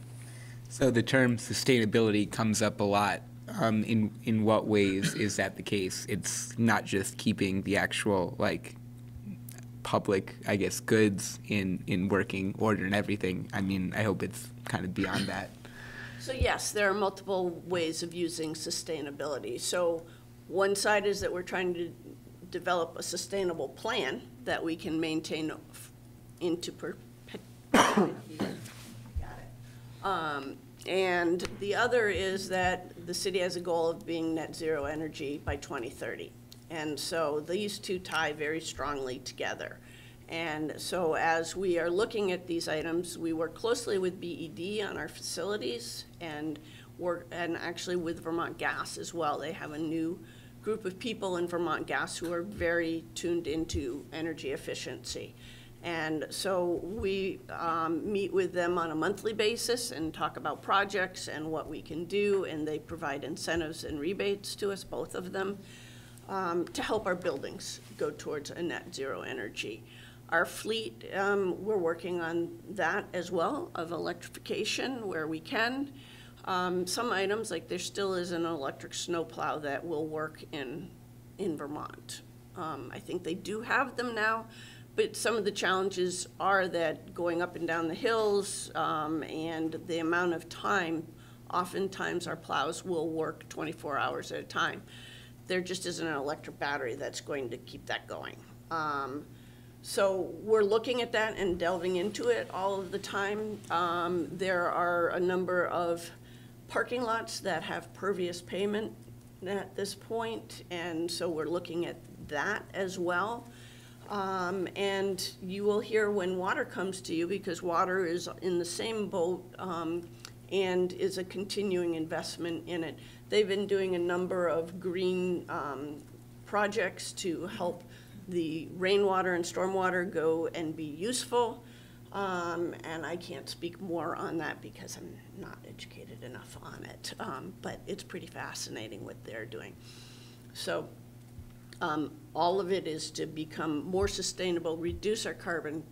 [SPEAKER 8] So the term sustainability comes up a lot. Um, in in what ways is that the case? It's not just keeping the actual like public, I guess, goods in in working order and everything. I mean, I hope it's kind of beyond that.
[SPEAKER 7] So yes, there are multiple ways of using sustainability. So one side is that we're trying to develop a sustainable plan that we can maintain into perpetuity. (coughs) Um, And the other is that the city has a goal of being net zero energy by 2030. And so these two tie very strongly together. And so as we are looking at these items, we work closely with BED on our facilities and work, and actually with Vermont Gas as well. They have a new group of people in Vermont Gas who are very tuned into energy efficiency. And so we um, meet with them on a monthly basis and talk about projects and what we can do, and they provide incentives and rebates to us, both of them, um, to help our buildings go towards a net zero energy. Our fleet, um, we're working on that as well, of electrification where we can. Um, Some items, like there still is an electric snowplow that will work in, in Vermont. Um, I think they do have them now, but some of the challenges are that going up and down the hills um, and the amount of time, oftentimes our plows will work 24 hours at a time. There just isn't an electric battery that's going to keep that going. Um, So we're looking at that and delving into it all of the time. Um, There are a number of parking lots that have pervious pavement at this point, and so we're looking at that as well. Um, And you will hear when water comes to you, because water is in the same boat um, and is a continuing investment in it. They've been doing a number of green um, projects to help the rainwater and stormwater go and be useful. Um, And I can't speak more on that because I'm not educated enough on it. Um, But it's pretty fascinating what they're doing. So um, all of it is to become more sustainable, reduce our carbon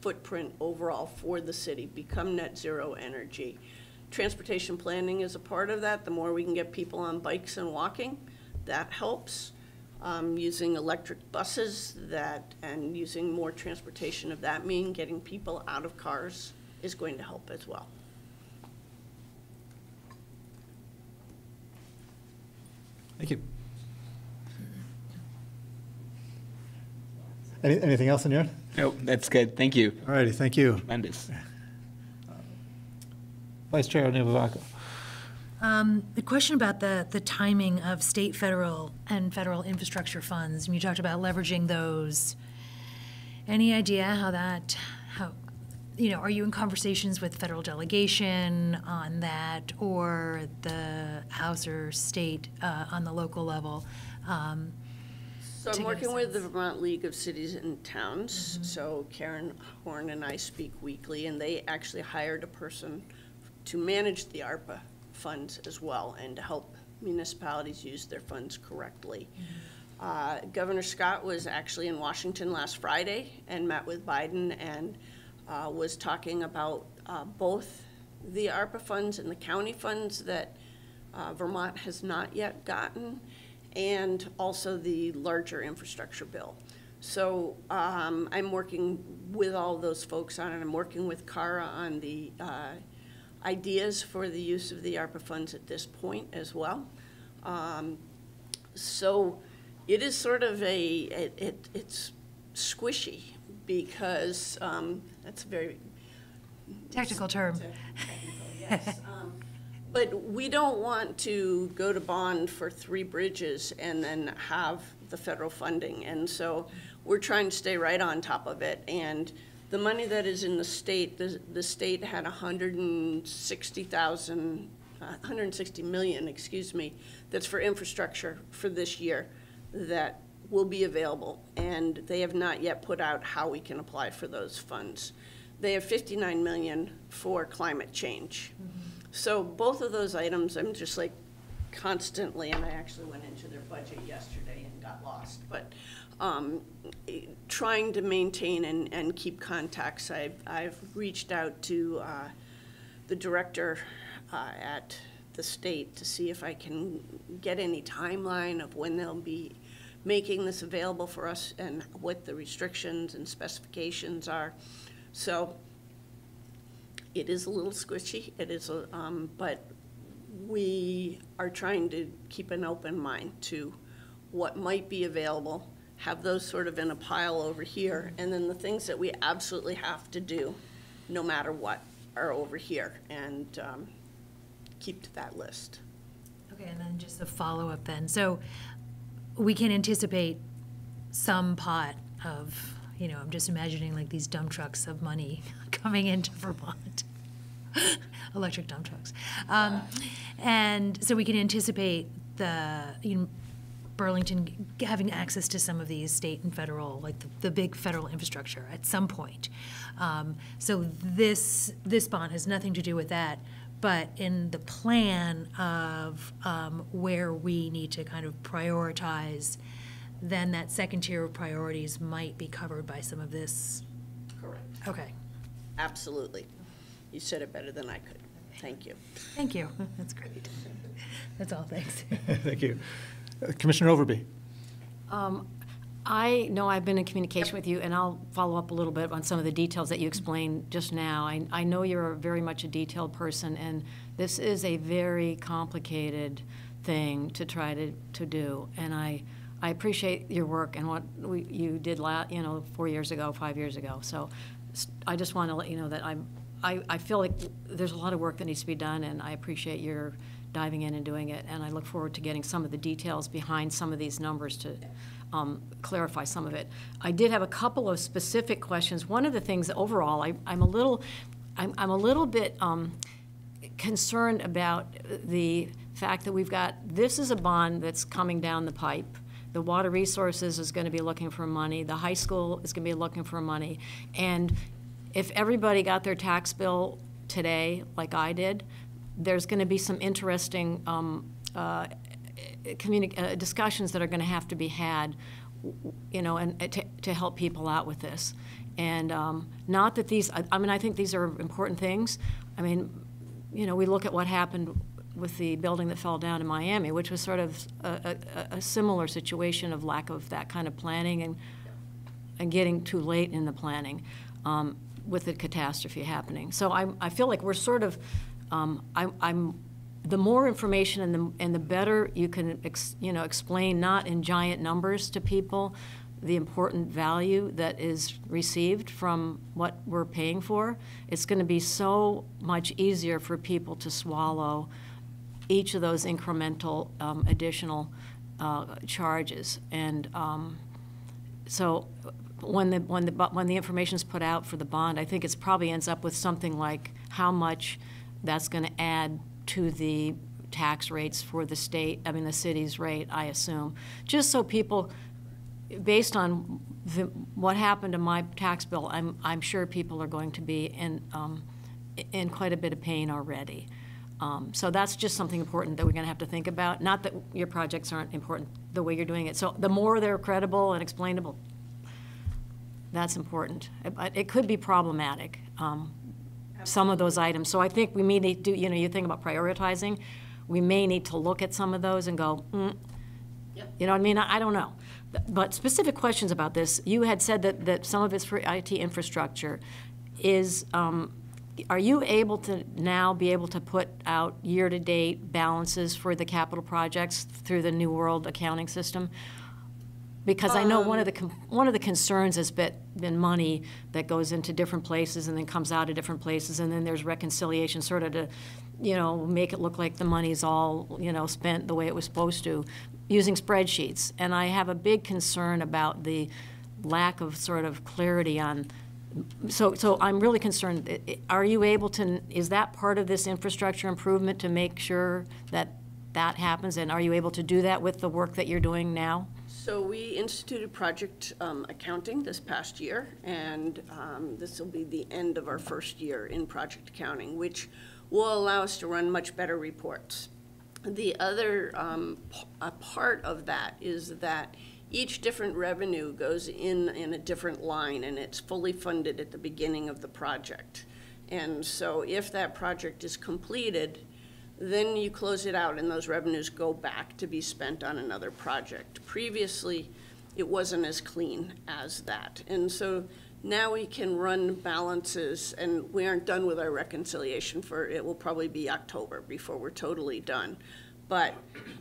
[SPEAKER 7] footprint overall for the city, become net zero energy. Transportation planning is a part of that. The more we can get people on bikes and walking, that helps. Um, using electric buses that, and using more transportation of that mean, getting people out of cars is going to help as well.
[SPEAKER 9] Thank you. Any, anything else on your end?
[SPEAKER 8] Nope, that's good. Thank you.
[SPEAKER 9] All righty, thank you.
[SPEAKER 8] Tremendous.
[SPEAKER 3] Vice Chair Vivanco.
[SPEAKER 2] Um, The question about the, the timing of state, federal, and federal infrastructure funds, and you talked about leveraging those. Any idea how that, how, you know, are you in conversations with federal delegation on that, or the House or state uh, on the local level? Um,
[SPEAKER 7] So I'm working with the. Vermont League of Cities and Towns. So Karen Horn and I speak weekly, and they actually hired a person to manage the ARPA funds as well and to help municipalities use their funds correctly. Uh, Governor Scott was actually in Washington last Friday and met with Biden and uh, was talking about uh, both the ARPA funds and the county funds that uh, Vermont has not yet gotten, and also the larger infrastructure bill. So um, I'm working with all those folks on it. I'm working with Cara on the uh, ideas for the use of the ARPA funds at this point as well. Um, So it is sort of a, it, it- it's squishy because um, that's a very
[SPEAKER 2] Technical term.
[SPEAKER 7] Yes. But we don't want to go to bond for three bridges and then have the federal funding. And so we're trying to stay right on top of it. And the money that is in the state, the, the state had a hundred and sixty thousand, uh, hundred and sixty million, excuse me, that's for infrastructure for this year that will be available. And they have not yet put out how we can apply for those funds. They have 59 million for climate change. So both of those items, I'm just like constantly, and I actually went into their budget yesterday and got lost, but um, trying to maintain and, and keep contacts. I've, I've reached out to uh, the director uh, at the state to see if I can get any timeline of when they'll be making this available for us and what the restrictions and specifications are. So it is a little squishy, it is, a, um, but we are trying to keep an open mind to what might be available, have those sort of in a pile over here, and then the things that we absolutely have to do, no matter what, are over here, and um, keep to that list.
[SPEAKER 2] Okay, and then just a follow-up then. So we can anticipate some pot of, you know, I'm just imagining like these dump trucks of money (laughs) coming into Vermont. (laughs) Electric dump trucks. Um, And so we can anticipate the, you know, Burlington having access to some of these state and federal, like the, the big federal infrastructure at some point. Um, So this, this bond has nothing to do with that, but in the plan of um, where we need to kind of prioritize, then that second tier of priorities might be covered by some of this.
[SPEAKER 7] Correct.
[SPEAKER 2] Okay,
[SPEAKER 7] Absolutely. You said it better than I could. Thank you.
[SPEAKER 2] thank you. (laughs) That's great. That's all, thanks. (laughs)
[SPEAKER 9] Thank you. Uh, Commissioner Overby.
[SPEAKER 5] Um, I know I've been in communication with you, and I'll follow up a little bit on some of the details that you explained just now. I, I know you're very much a detailed person, and this is a very complicated thing to try to, to do. And I I appreciate your work and what we, you did la, you know, four years ago, five years ago. So I just want to let you know that I'm, I, I feel like there's a lot of work that needs to be done, and I appreciate your diving in and doing it. And I look forward to getting some of the details behind some of these numbers to um, clarify some of it. I did have a couple of specific questions. One of the things, overall, I, I'm a little, I'm, I'm a little bit, um, concerned about the fact that we've got, this is a bond that's coming down the pipe. The Water Resources is going to be looking for money, the high school is going to be looking for money. And if everybody got their tax bill today, like I did, there's going to be some interesting um, uh, communi- uh, discussions that are going to have to be had, you know, and uh, to, to help people out with this. And um, not that these, I, I mean, I think these are important things. I mean, you know, we look at what happened with the building that fell down in Miami, which was sort of a, a, a similar situation of lack of that kind of planning and, and getting too late in the planning um, with the catastrophe happening. So I, I feel like we're sort of, um, I'm, I'm, the more information and the, and the better you can, ex, you know, explain not in giant numbers to people the important value that is received from what we're paying for, it's going to be so much easier for people to swallow each of those incremental um, additional uh, charges. And um, so when the, when the, when the information's put out for the bond, I think it probably ends up with something like how much that's going to add to the tax rates for the state, I mean, the city's rate, I assume. Just so people, based on the, what happened to my tax bill, I'm, I'm sure people are going to be in, um, in quite a bit of pain already. Um, so that's just something important that we're going to have to think about. Not that your projects aren't important the way you're doing it. So the more they're credible and explainable, that's important. It- But it could be problematic, um, some of those items. So I think we may need to, do, you know, you think about prioritizing, we may need to look at some of those and go, mm, you know what I mean? I I don't know. But specific questions about this, you had said that, that some of it's for IT infrastructure. Is, um, are you able to now be able to put out year-to-date balances for the capital projects through the New World accounting system? Because I know one of the, con- um. one of the concerns has been, been money that goes into different places and then comes out of different places, and then there's reconciliation, sort of to, you know, make it look like the money's all, you know, spent the way it was supposed to, using spreadsheets. And I have a big concern about the lack of sort of clarity on, so, so I'm really concerned, are you able to, is that part of this infrastructure improvement to make sure that that happens? And are you able to do that with the work that you're doing now?
[SPEAKER 7] So we instituted project um, accounting this past year, and um, this will be the end of our first year in project accounting, which will allow us to run much better reports. The other um, part of that is that each different revenue goes in in a different line, and it's fully funded at the beginning of the project. And so if that project is completed, then you close it out and those revenues go back to be spent on another project. Previously, it wasn't as clean as that. And so now we can run balances, and we aren't done with our reconciliation for, it will probably be October before we're totally done. But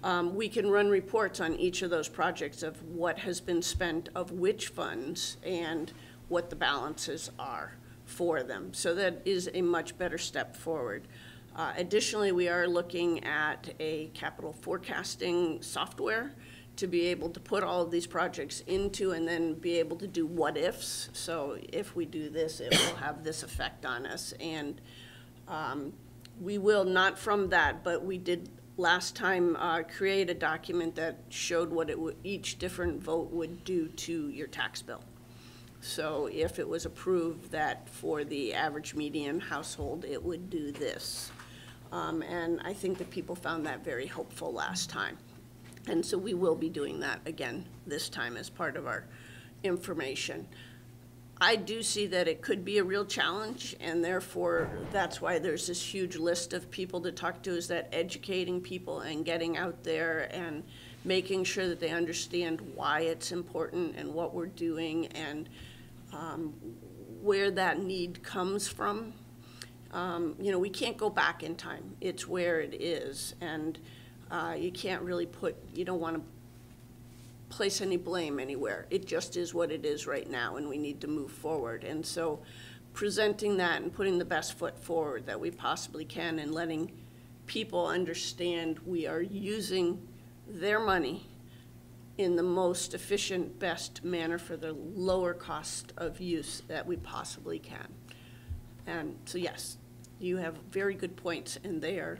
[SPEAKER 7] um, we can run reports on each of those projects of what has been spent of which funds and what the balances are for them. So that is a much better step forward. Uh, Additionally, we are looking at a capital forecasting software to be able to put all of these projects into and then be able to do what-ifs. So if we do this, it will have this effect on us. And um, we will, not from that, but we did last time uh, create a document that showed what each different vote would do to your tax bill. So if it was approved that for the average median household, it would do this. Um, And I think that people found that very helpful last time. And so we will be doing that again this time as part of our information. I do see that it could be a real challenge, and therefore, that's why there's this huge list of people to talk to, is that educating people and getting out there and making sure that they understand why it's important and what we're doing and um, where that need comes from. Um, You know, we can't go back in time. It's where it is, and uh, you can't really put, you don't want to place any blame anywhere. It just is what it is right now, and we need to move forward. And so presenting that and putting the best foot forward that we possibly can and letting people understand we are using their money in the most efficient, best manner for the lower cost of use that we possibly can. And so, yes, you have very good points, and they are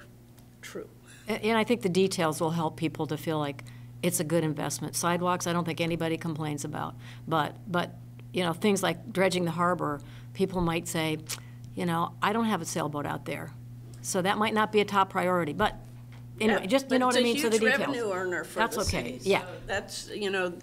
[SPEAKER 7] true.
[SPEAKER 5] And and I think the details will help people to feel like it's a good investment. Sidewalks, I don't think anybody complains about, but, but, you know, things like dredging the harbor, people might say, you know, I don't have a sailboat out there, so that might not be a top priority, but, anyway,
[SPEAKER 7] Yeah,
[SPEAKER 5] just, you know what I mean, so the
[SPEAKER 7] It's a
[SPEAKER 5] details.
[SPEAKER 7] huge revenue earner for
[SPEAKER 5] That's okay,
[SPEAKER 7] city.
[SPEAKER 5] yeah.
[SPEAKER 7] So That's, you know,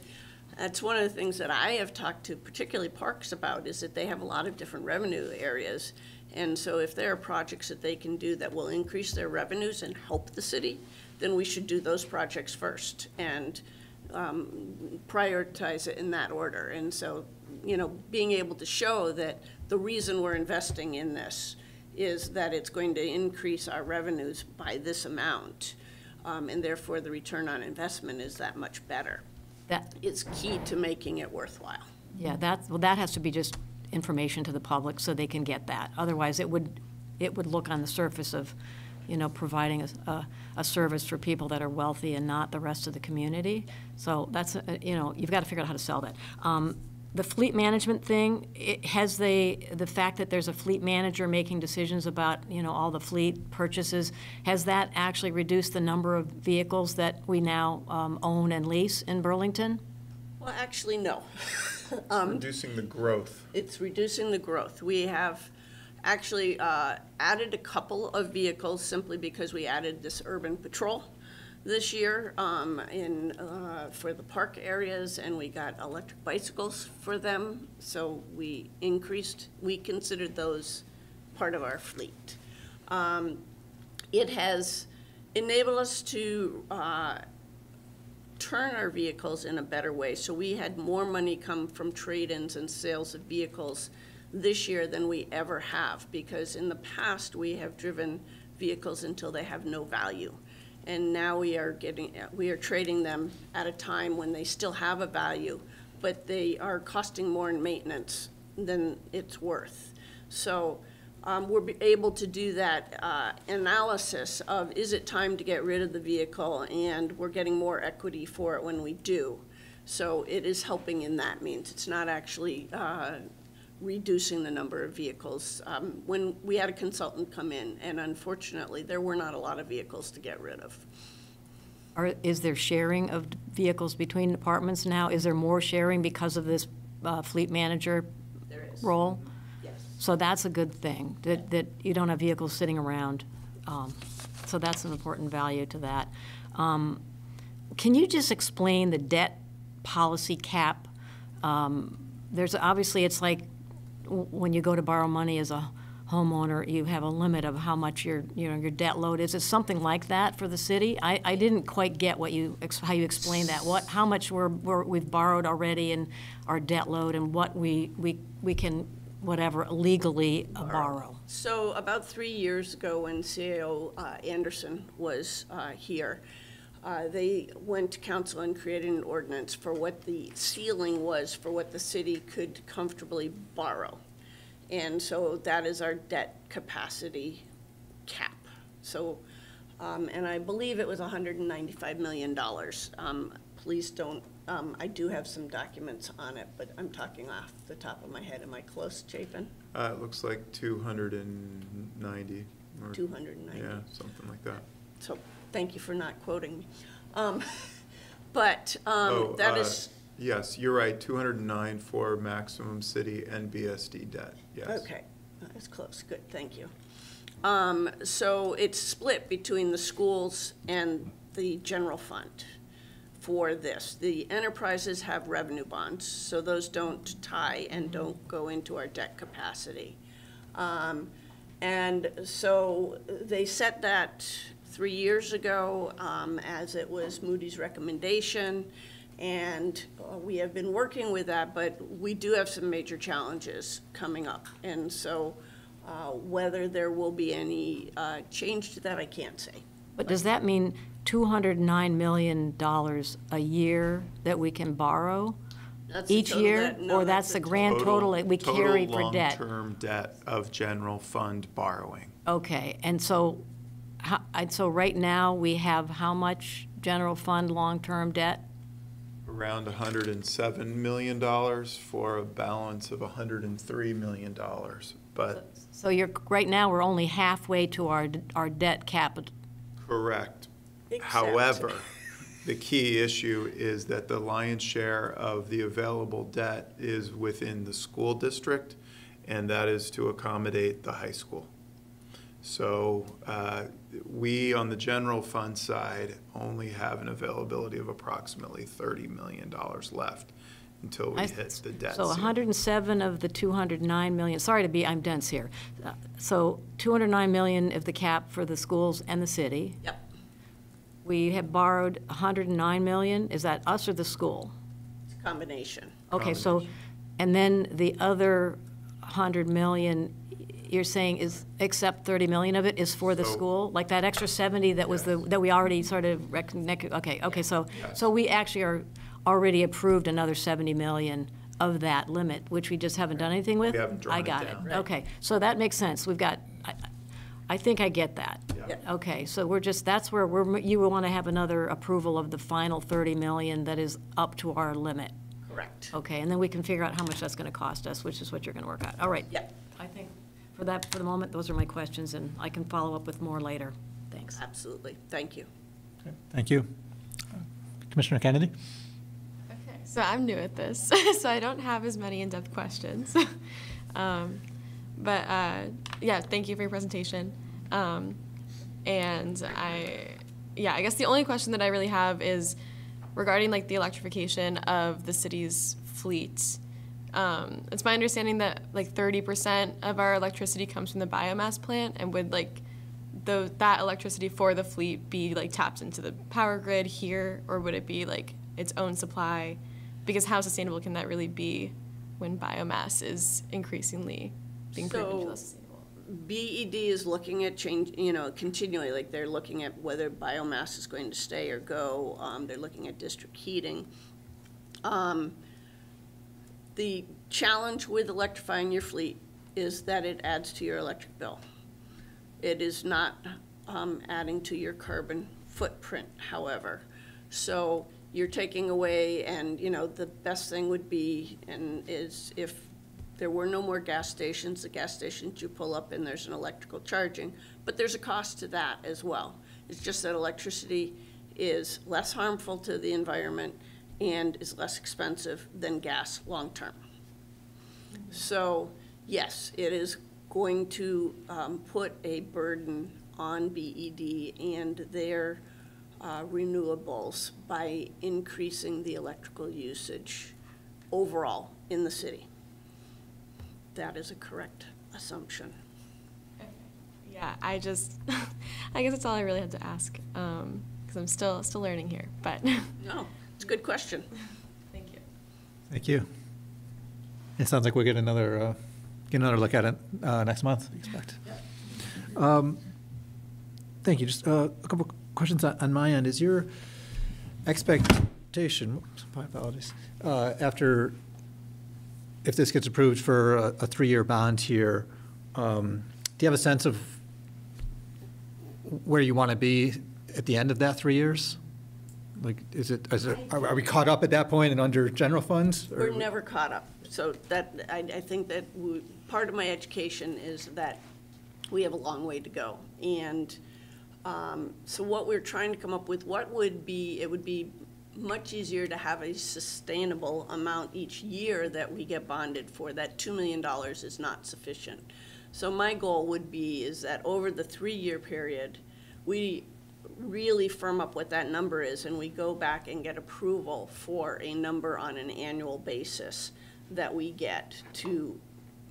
[SPEAKER 7] that's one of the things that I have talked to particularly parks about, is that they have a lot of different revenue areas. And so if there are projects that they can do that will increase their revenues and help the city, then we should do those projects first and um, prioritize it in that order. And so, you know, being able to show that the reason we're investing in this is that it's going to increase our revenues by this amount, um, and therefore the return on investment is that much better.
[SPEAKER 5] That
[SPEAKER 7] is key to making it worthwhile.
[SPEAKER 5] Yeah, that, well, that has to be just information to the public so they can get that. Otherwise, it would, it would look on the surface of, you know, providing a, a, a service for people that are wealthy and not the rest of the community. So that's, a- you know, you've got to figure out how to sell that. Um, The fleet management thing, it, has the the fact that there's a fleet manager making decisions about, you know, all the fleet purchases, has that actually reduced the number of vehicles that we now um, own and lease in Burlington?
[SPEAKER 7] Well, actually, no. (laughs)
[SPEAKER 1] Reducing the growth.
[SPEAKER 7] It's reducing the growth. We have actually uh, added a couple of vehicles simply because we added this urban patrol this year um, in, uh, for the park areas, and we got electric bicycles for them. So we increased, we considered those part of our fleet. Um, It has enabled us to uh, turn our vehicles in a better way. So we had more money come from trade-ins and sales of vehicles this year than we ever have, because in the past, we have driven vehicles until they have no value. And now we are getting, we are trading them at a time when they still have a value, but they are costing more in maintenance than it's worth. So um, we're able to do that uh, analysis of, is it time to get rid of the vehicle? And we're getting more equity for it when we do. So it is helping in that means. It's not actually uh, reducing the number of vehicles. Um, When we had a consultant come in, and unfortunately, there were not a lot of vehicles to get rid of.
[SPEAKER 5] Are, is there sharing of vehicles between departments now? Is there more sharing because of this uh, fleet manager
[SPEAKER 7] There is.
[SPEAKER 5] role?
[SPEAKER 7] Yes.
[SPEAKER 5] So that's a good thing, that, that you don't have vehicles sitting around. Um, So that's an important value to that. Um, Can you just explain the debt policy cap? Um, There's, obviously, it's like when you go to borrow money as a homeowner, you have a limit of how much your, you know, your debt load is. Is something like that for the city? I, I didn't quite get what you, how you explained that. What, how much we're, we're, we've borrowed already and our debt load and what we, we, we can, whatever, legally uh, borrow.
[SPEAKER 7] So about three years ago, when CAO uh, Anderson was uh, here, uh, they went to council and created an ordinance for what the ceiling was for what the city could comfortably borrow. And so that is our debt capacity cap. So, um, and I believe it was $195 million. Um, Please don't, um, I do have some documents on it, but I'm talking off the top of my head. Am I close, Chapin?
[SPEAKER 1] Uh, it looks like 290. Or,
[SPEAKER 7] 290.
[SPEAKER 1] Yeah, something like that.
[SPEAKER 7] So, thank you for not quoting me. Um, (laughs) But
[SPEAKER 1] Oh,
[SPEAKER 7] um, that
[SPEAKER 1] uh,
[SPEAKER 7] is,
[SPEAKER 1] Yes, you're right, two hundred and nine for maximum city and BSD debt, yes.
[SPEAKER 7] okay, that's close, good, thank you. Um, So it's split between the schools and the general fund for this. The enterprises have revenue bonds, so those don't tie and don't go into our debt capacity. Um, And so they set that three years ago, um, as it was Moody's recommendation. And uh, we have been working with that, but we do have some major challenges coming up. And so uh, whether there will be any uh, change to that, I can't say.
[SPEAKER 5] But does that mean $209 million a year that we can borrow
[SPEAKER 7] That's
[SPEAKER 5] each year?
[SPEAKER 7] debt. No,
[SPEAKER 5] Or that's the grand total that we carry for debt?
[SPEAKER 1] Total long-term debt of general fund borrowing.
[SPEAKER 5] Okay, and so, ho- and so right now, we have how much general fund long-term debt?
[SPEAKER 1] Around hundred and seven million dollars for a balance of hundred and three million dollars. But,
[SPEAKER 5] So you're, right now, we're only halfway to our, our debt capital.
[SPEAKER 1] correct.
[SPEAKER 7] Except-
[SPEAKER 1] However, the key issue is that the lion's share of the available debt is within the school district, and that is to accommodate the high school. So uh, we, on the general fund side, only have an availability of approximately $30 million left until we
[SPEAKER 5] I-
[SPEAKER 1] hit the debt.
[SPEAKER 5] So
[SPEAKER 1] ceiling.
[SPEAKER 5] 107 of the 209 million, sorry to be, I'm dense here. Uh, So 209 million of the cap for the schools and the city.
[SPEAKER 7] Yep.
[SPEAKER 5] We have borrowed 109 million, is that us or the school?
[SPEAKER 7] It's a combination.
[SPEAKER 5] Okay, so, and then the other 100 million, you're saying is, except 30 million of it is for the
[SPEAKER 1] So-
[SPEAKER 5] school? Like that extra 70 that was the, that we already sort of, rec- okay, okay, so,
[SPEAKER 1] Yes.
[SPEAKER 5] so we actually are, already approved another 70 million of that limit, which we just haven't done anything with?
[SPEAKER 1] We haven't drawn
[SPEAKER 5] I
[SPEAKER 1] it
[SPEAKER 5] got
[SPEAKER 1] down.
[SPEAKER 5] it,
[SPEAKER 1] Right.
[SPEAKER 5] okay. So that makes sense. We've got, I, I think I get that.
[SPEAKER 1] Yeah.
[SPEAKER 5] Okay, so we're just, that's where we're, you want to have another approval of the final 30 million that is up to our limit.
[SPEAKER 7] Correct.
[SPEAKER 5] Okay, and then we can figure out how much that's going to cost us, which is what you're going to work out. All right.
[SPEAKER 7] Yep.
[SPEAKER 5] I think, for that, for the moment, those are my questions, and I can follow up with more later. Thanks.
[SPEAKER 7] Absolutely. Thank you.
[SPEAKER 9] Thank you. Commissioner Kennedy?
[SPEAKER 10] Okay, so I'm new at this, (laughs) so I don't have as many in-depth questions. (laughs) um, but uh, yeah, thank you for your presentation. Um, and I, yeah, I guess the only question that I really have is regarding like the electrification of the city's fleet. Um, it's my understanding that like 30% of our electricity comes from the biomass plant, and would like the, that electricity for the fleet be like tapped into the power grid here, or would it be like its own supply? Because how sustainable can that really be when biomass is increasingly being proven to be
[SPEAKER 7] So-
[SPEAKER 10] less sustainable?
[SPEAKER 7] BED is looking at change, you know, continually, like they're looking at whether biomass is going to stay or go. Um, they're looking at district heating. Um, the challenge with electrifying your fleet is that it adds to your electric bill. It is not um, adding to your carbon footprint, however. So you're taking away, and, you know, the best thing would be, and is if there were no more gas stations, the gas stations you pull up and there's an electrical charging, but there's a cost to that as well. It's just that electricity is less harmful to the environment and is less expensive than gas long-term. So, yes, it is going to um, put a burden on BED and their uh, renewables by increasing the electrical usage overall in the city. That is a correct assumption.
[SPEAKER 10] Yeah, I just, (laughs) I guess that's all I really had to ask, because I'm still still learning here. But
[SPEAKER 7] No, good question.
[SPEAKER 10] thank you.
[SPEAKER 9] Thank you. It sounds like we'll get another, uh, get another look at it uh, next month, we expect. Um, Thank you. Just uh, a couple questions on on my end. Is your expectation, whoops, my apologies, uh, after, if this gets approved for a a three-year bond here, um, do you have a sense of where you want to be at the end of that three years? Like, is it, is it, are are we caught up at that point and under general funds? or-
[SPEAKER 7] We're never caught up. So that, I, I think that we- part of my education is that we have a long way to go. And um, so what we're trying to come up with, what would be, it would be much easier to have a sustainable amount each year that we get bonded for. That $2 million is not sufficient. So my goal would be is that over the three-year period, we really firm up what that number is, and we go back and get approval for a number on an annual basis that we get to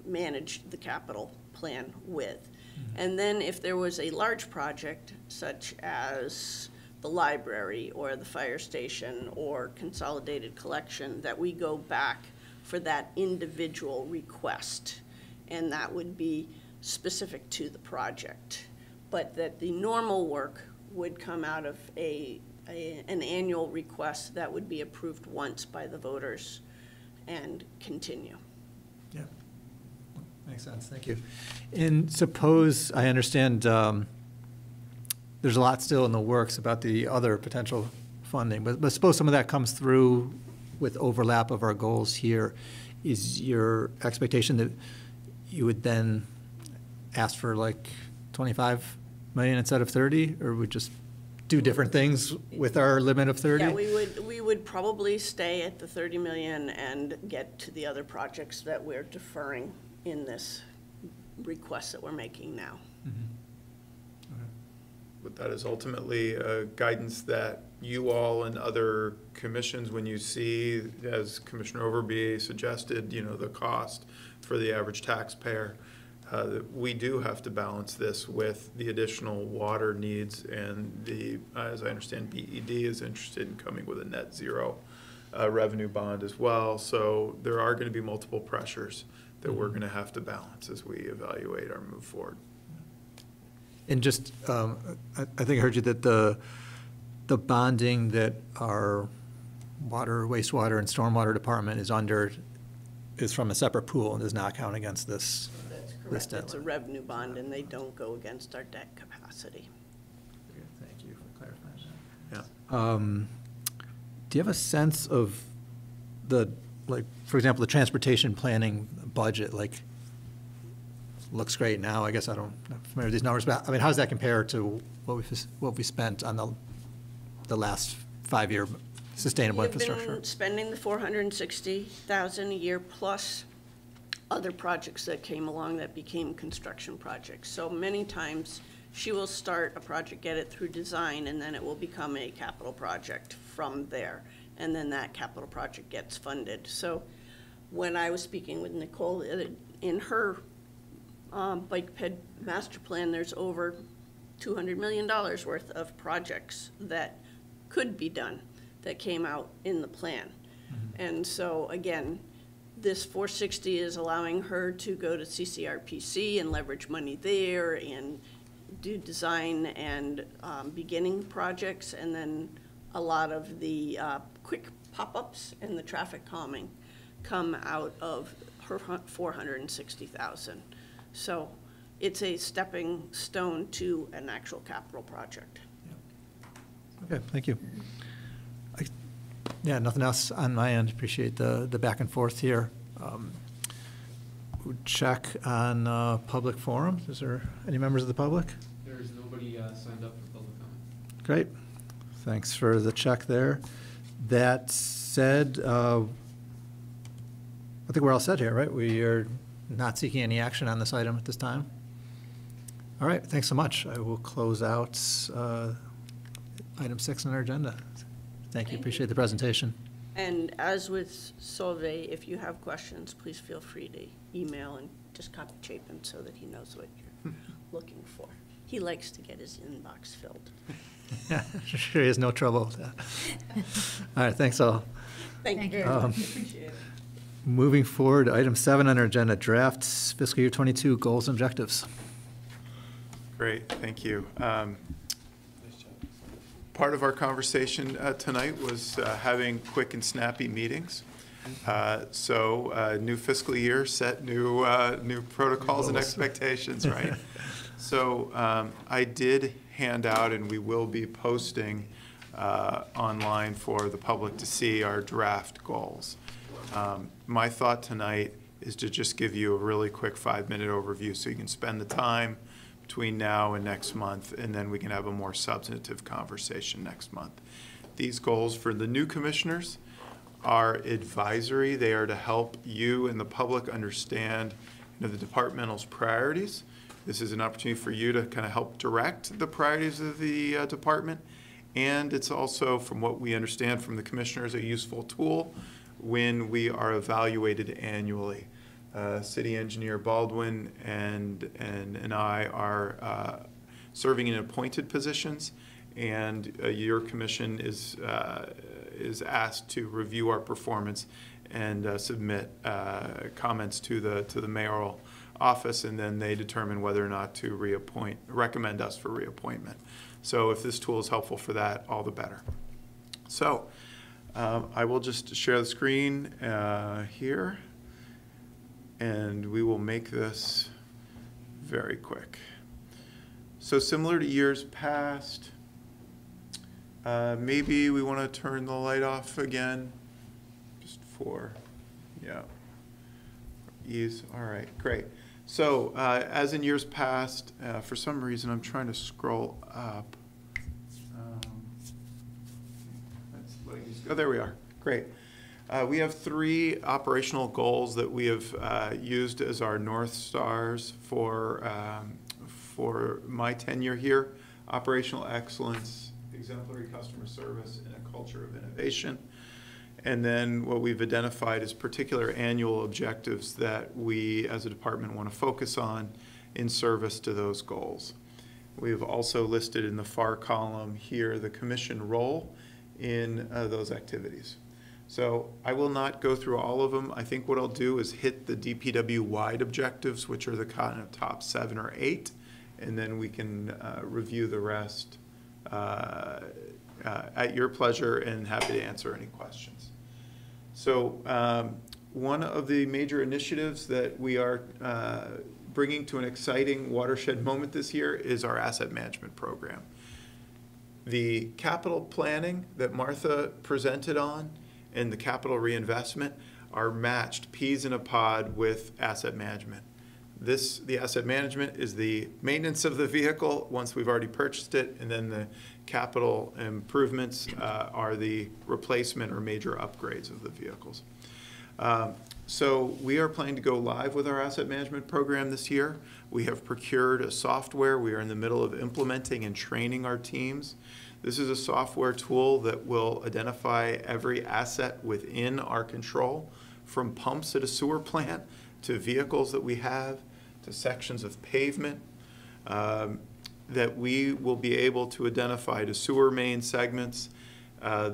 [SPEAKER 7] manage the capital plan with. Mm-hmm. And then if there was a large project, such as the library or the fire station or consolidated collection, that we go back for that individual request. And that would be specific to the project. But that the normal work would come out of a, a, an annual request that would be approved once by the voters and continue.
[SPEAKER 3] Yeah. Makes sense, thank you. And suppose, I understand, um, there's a lot still in the works about the other potential funding, but, but suppose some of that comes through with overlap of our goals here. Is your expectation that you would then ask for like twenty-five million instead of thirty, or we just do different things with our limit of thirty?
[SPEAKER 7] Yeah, we would, we would probably stay at the thirty million and get to the other projects that we're deferring in this request that we're making now.
[SPEAKER 1] But that is ultimately uh, guidance that you all and other commissions, when you see, as Commissioner Overby suggested, you know, the cost for the average taxpayer, uh, we do have to balance this with the additional water needs and the, uh, as I understand, BED is interested in coming with a net zero uh, revenue bond as well. So there are going to be multiple pressures that we're going to have to balance as we evaluate our move forward.
[SPEAKER 3] And just, um, I, I think I heard you that the, the bonding that our water, wastewater, and stormwater department is under is from a separate pool and does not count against this.
[SPEAKER 7] That's
[SPEAKER 3] this
[SPEAKER 7] correct. It's a revenue bond and they don't go against our debt capacity.
[SPEAKER 3] Thank you for clarifying
[SPEAKER 1] Yeah.
[SPEAKER 3] that. Um, Do you have a sense of the, like, for example, the transportation planning budget, like, looks great now, I guess I don't, I'm not familiar with these numbers, but, I mean, how does that compare to what we, what we spent on the, the last five-year sustainable
[SPEAKER 7] We've
[SPEAKER 3] infrastructure?
[SPEAKER 7] been spending the four hundred and sixty thousand a year plus other projects that came along that became construction projects. So many times, she will start a project, get it through design, and then it will become a capital project from there. And then that capital project gets funded. So when I was speaking with Nicole, uh, in her um, bike ped master plan, there's over two hundred million dollars worth of projects that could be done, that came out in the plan. And so, again, this four sixty is allowing her to go to CCRPC and leverage money there and do design and, um, beginning projects, and then a lot of the, uh, quick pop-ups and the traffic calming come out of her four hundred and sixty thousand. So it's a stepping stone to an actual capital project.
[SPEAKER 3] Okay, thank you. Yeah, nothing else on my end. Appreciate the, the back and forth here. Um, Check on uh, public forums. Is there any members of the public?
[SPEAKER 4] There's nobody uh, signed up for public comment.
[SPEAKER 3] Great. Thanks for the check there. That said, uh, I think we're all set here, right? We are not seeking any action on this item at this time. All right, thanks so much. I will close out uh, item six on our agenda. Thank you, appreciate the presentation.
[SPEAKER 7] And as with Solvay, if you have questions, please feel free to email and just copy Chapin so that he knows what you're (laughs) looking for. He likes to get his inbox filled.
[SPEAKER 3] Yeah, (laughs) Sure, he has no trouble with that. All right, thanks all.
[SPEAKER 7] Thank you very
[SPEAKER 3] Um,
[SPEAKER 7] much, appreciate it.
[SPEAKER 3] Moving forward, item seven on our agenda, draft fiscal year '22 goals and objectives.
[SPEAKER 1] Great, thank you. Um, Part of our conversation uh, tonight was uh, having quick and snappy meetings. Uh, So, uh, new fiscal year, set new, uh, new protocols and expectations, (laughs) right? So um, I did hand out, and we will be posting uh, online for the public to see our draft goals. Um, My thought tonight is to just give you a really quick five-minute overview so you can spend the time between now and next month, and then we can have a more substantive conversation next month. These goals for the new commissioners are advisory. They are to help you and the public understand, you know, the departmental's priorities. This is an opportunity for you to kind of help direct the priorities of the uh, department. And it's also, from what we understand from the commissioners, a useful tool when we are evaluated annually. Uh, City Engineer Baldwin and, and, and I are uh, serving in appointed positions, and your commission is, uh, is asked to review our performance and uh, submit comments to the, to the mayoral office, and then they determine whether or not to reappoint, recommend us for reappointment. So if this tool is helpful for that, all the better. So um, I will just share the screen uh, here, and we will make this very quick. So similar to years past, uh, maybe we want to turn the light off again, just for, yeah, ease. All right, great. So uh, as in years past, uh, for some reason, I'm trying to scroll up. Um, Oh, there we are. Great. Uh, We have three operational goals that we have uh, used as our North Stars for, um, for my tenure here. Operational excellence, exemplary customer service, and a culture of innovation. And then what we've identified is particular annual objectives that we, as a department, want to focus on in service to those goals. We've also listed in the far column here the commission role in uh, those activities. So I will not go through all of them. I think what I'll do is hit the DPW-wide objectives, which are the kind of top seven or eight, and then we can uh, review the rest uh, uh, at your pleasure and happy to answer any questions. So um, one of the major initiatives that we are uh, bringing to an exciting watershed moment this year is our asset management program. The capital planning that Martha presented on and the capital reinvestment are matched peas in a pod with asset management. This, the asset management is the maintenance of the vehicle once we've already purchased it, and then the capital improvements uh, are the replacement or major upgrades of the vehicles. Um, So we are planning to go live with our asset management program this year. We have procured a software. We are in the middle of implementing and training our teams. This is a software tool that will identify every asset within our control, from pumps at a sewer plant to vehicles that we have, to sections of pavement, um, that we will be able to identify to sewer main segments, uh,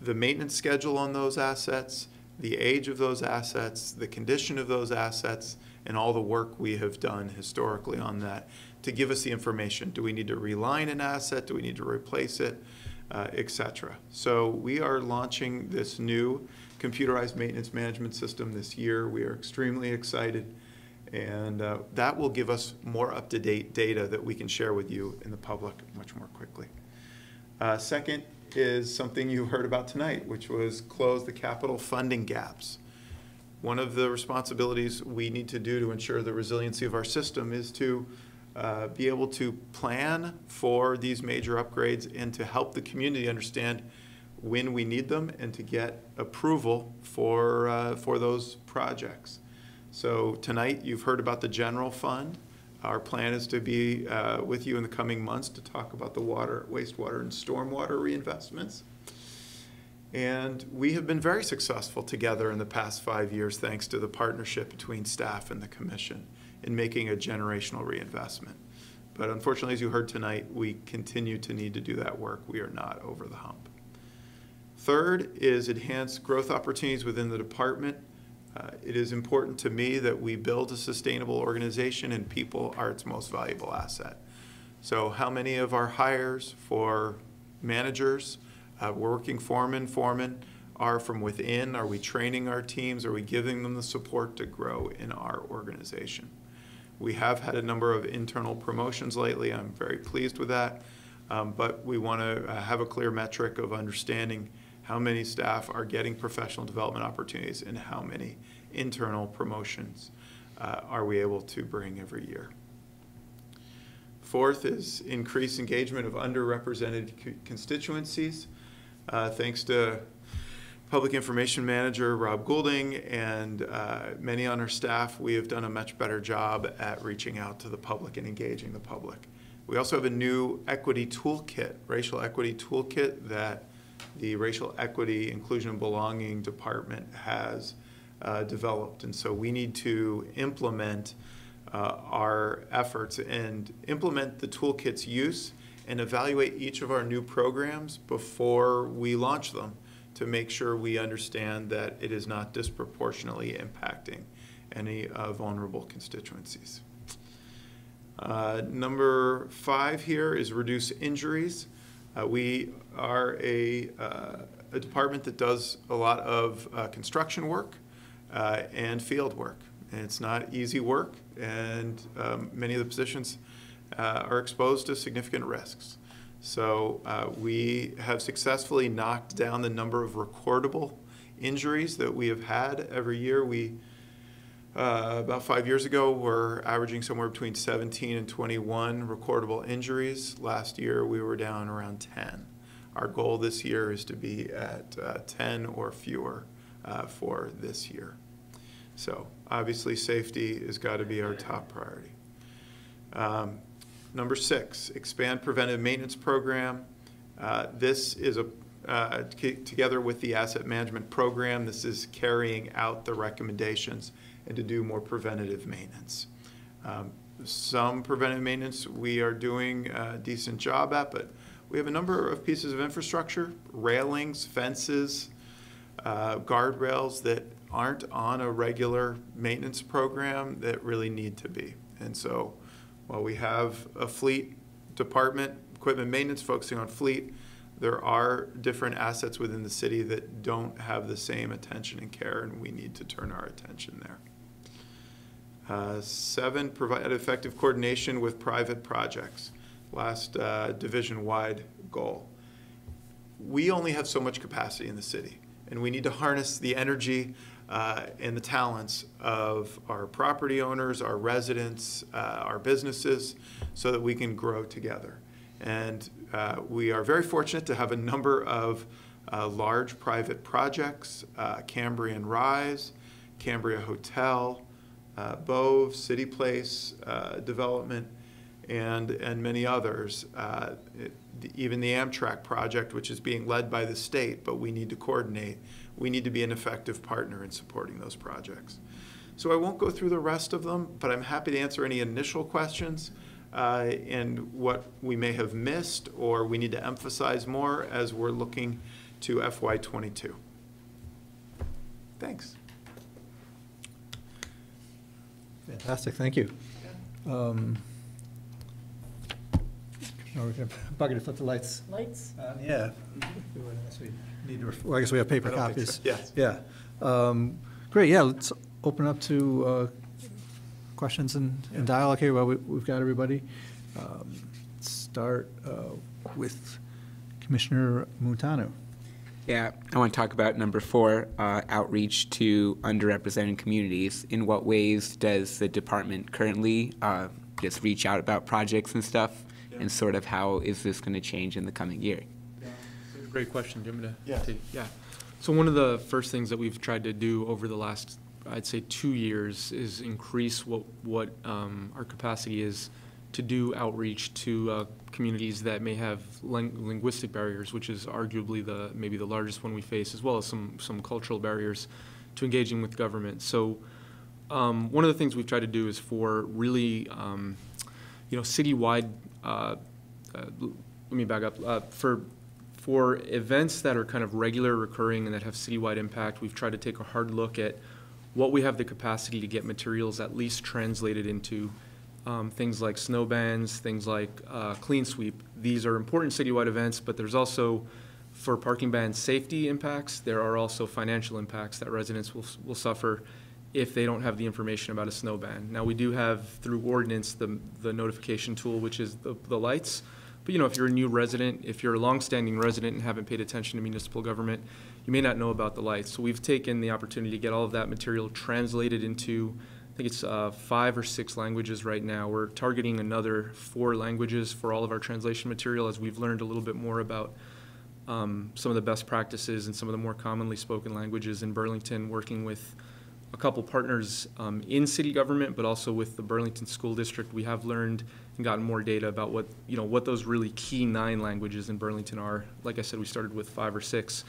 [SPEAKER 1] the maintenance schedule on those assets, the age of those assets, the condition of those assets, and all the work we have done historically on that to give us the information. Do we need to reline an asset? Do we need to replace it? Uh, et cetera. So we are launching this new computerized maintenance management system this year. We are extremely excited. And uh, that will give us more up-to-date data that we can share with you in the public much more quickly. Uh, Second is something you heard about tonight, which was close the capital funding gaps. One of the responsibilities we need to do to ensure the resiliency of our system is to uh, be able to plan for these major upgrades and to help the community understand when we need them and to get approval for, uh, for those projects. So tonight, you've heard about the general fund. Our plan is to be uh, with you in the coming months to talk about the water, wastewater, and stormwater reinvestments. And we have been very successful together in the past five years, thanks to the partnership between staff and the commission in making a generational reinvestment. But unfortunately, as you heard tonight, we continue to need to do that work. We are not over the hump. Third is enhance growth opportunities within the department. Uh, It is important to me that we build a sustainable organization and people are its most valuable asset. So how many of our hires for managers, uh, working foreman, foreman, are from within? Are we training our teams? Are we giving them the support to grow in our organization? We have had a number of internal promotions lately. I'm very pleased with that. Um, But we want to have a clear metric of understanding how many staff are getting professional development opportunities and how many internal promotions uh, are we able to bring every year. Fourth is increased engagement of underrepresented constituencies. Uh, Thanks to Public Information Manager Rob Goulding and uh, many on our staff, we have done a much better job at reaching out to the public and engaging the public. We also have a new equity toolkit, racial equity toolkit that the Racial Equity, Inclusion, and Belonging Department has uh, developed. And so we need to implement uh, our efforts and implement the toolkit's use and evaluate each of our new programs before we launch them to make sure we understand that it is not disproportionately impacting any uh, vulnerable constituencies. Uh, Number five here is reduce injuries. Uh, We are a, uh, a department that does a lot of uh, construction work uh, and field work. And it's not easy work, and um, many of the positions are exposed to significant risks. So uh, we have successfully knocked down the number of recordable injuries that we have had every year. We uh, about five years ago, we're averaging somewhere between 17 and 21 recordable injuries. Last year, we were down around 10. Our goal this year is to be at uh, 10 or fewer uh, for this year. So obviously, safety has got to be our top priority. Um, Number six, expand preventive maintenance program. Uh, This is a, uh, together with the asset management program, this is carrying out the recommendations and to do more preventative maintenance. Um, Some preventive maintenance we are doing a decent job at, but we have a number of pieces of infrastructure, railings, fences, uh, guardrails that aren't on a regular maintenance program that really need to be. And so while we have a fleet department, equipment maintenance focusing on fleet, there are different assets within the city that don't have the same attention and care, and we need to turn our attention there. Uh, Seven, provide effective coordination with private projects. Last uh, division-wide goal. We only have so much capacity in the city, and we need to harness the energy uh, and the talents of our property owners, our residents, uh, our businesses, so that we can grow together. And uh, we are very fortunate to have a number of uh, large private projects, uh, Cambrian Rise, Cambria Hotel, uh, Bove, City Place uh, Development, and, and many others. It- Even the Amtrak project, which is being led by the state, but we need to coordinate. We need to be an effective partner in supporting those projects. So I won't go through the rest of them, but I'm happy to answer any initial questions uh, and what we may have missed or we need to emphasize more as we're looking to FY '22. Thanks.
[SPEAKER 9] Fantastic, thank you. Um, Are we going to, bucket to flip the lights?
[SPEAKER 5] Lights?
[SPEAKER 9] on? Yeah. (laughs) Unless we need to ref- Well, I guess we have paper
[SPEAKER 1] I don't think so.
[SPEAKER 9] copies.
[SPEAKER 1] Yes.
[SPEAKER 9] Yeah. Um, Great, yeah, let's open up to uh, questions and and dialogue here while we- we've got everybody. Um, Start uh, with Commissioner Montano.
[SPEAKER 8] Yeah, I want to talk about number four, uh, outreach to underrepresented communities. In what ways does the department currently uh, just reach out about projects and stuff? And sort of how is this going to change in the coming year?
[SPEAKER 4] Great question. Do you want me to?
[SPEAKER 1] Yeah.
[SPEAKER 4] take- Yeah. So one of the first things that we've tried to do over the last, I'd say, two years is increase what, what um, our capacity is to do outreach to uh, communities that may have ling- linguistic barriers, which is arguably the, maybe the largest one we face, as well as some, some cultural barriers to engaging with government. So um, one of the things we've tried to do is for really, um, you know, citywide, uh, uh, let me back up, uh, for, for events that are kind of regular, recurring, and that have citywide impact, we've tried to take a hard look at what we have the capacity to get materials at least translated into, um, things like snow bans, things like uh, clean sweep. These are important citywide events, but there's also, for parking ban safety impacts, there are also financial impacts that residents will, will suffer if they don't have the information about a snow ban. Now, we do have through ordinance the, the notification tool, which is the, the lights. But, you know, if you're a new resident, if you're a longstanding resident and haven't paid attention to municipal government, you may not know about the lights. So we've taken the opportunity to get all of that material translated into, I think it's uh, five or six languages right now. We're targeting another four languages for all of our translation material as we've learned a little bit more about um, some of the best practices and some of the more commonly spoken languages in Burlington, working with a couple partners um, in city government, but also with the Burlington School District. We have learned and gotten more data about what, you know, what those really key nine languages in Burlington are. Like I said, we started with five or six.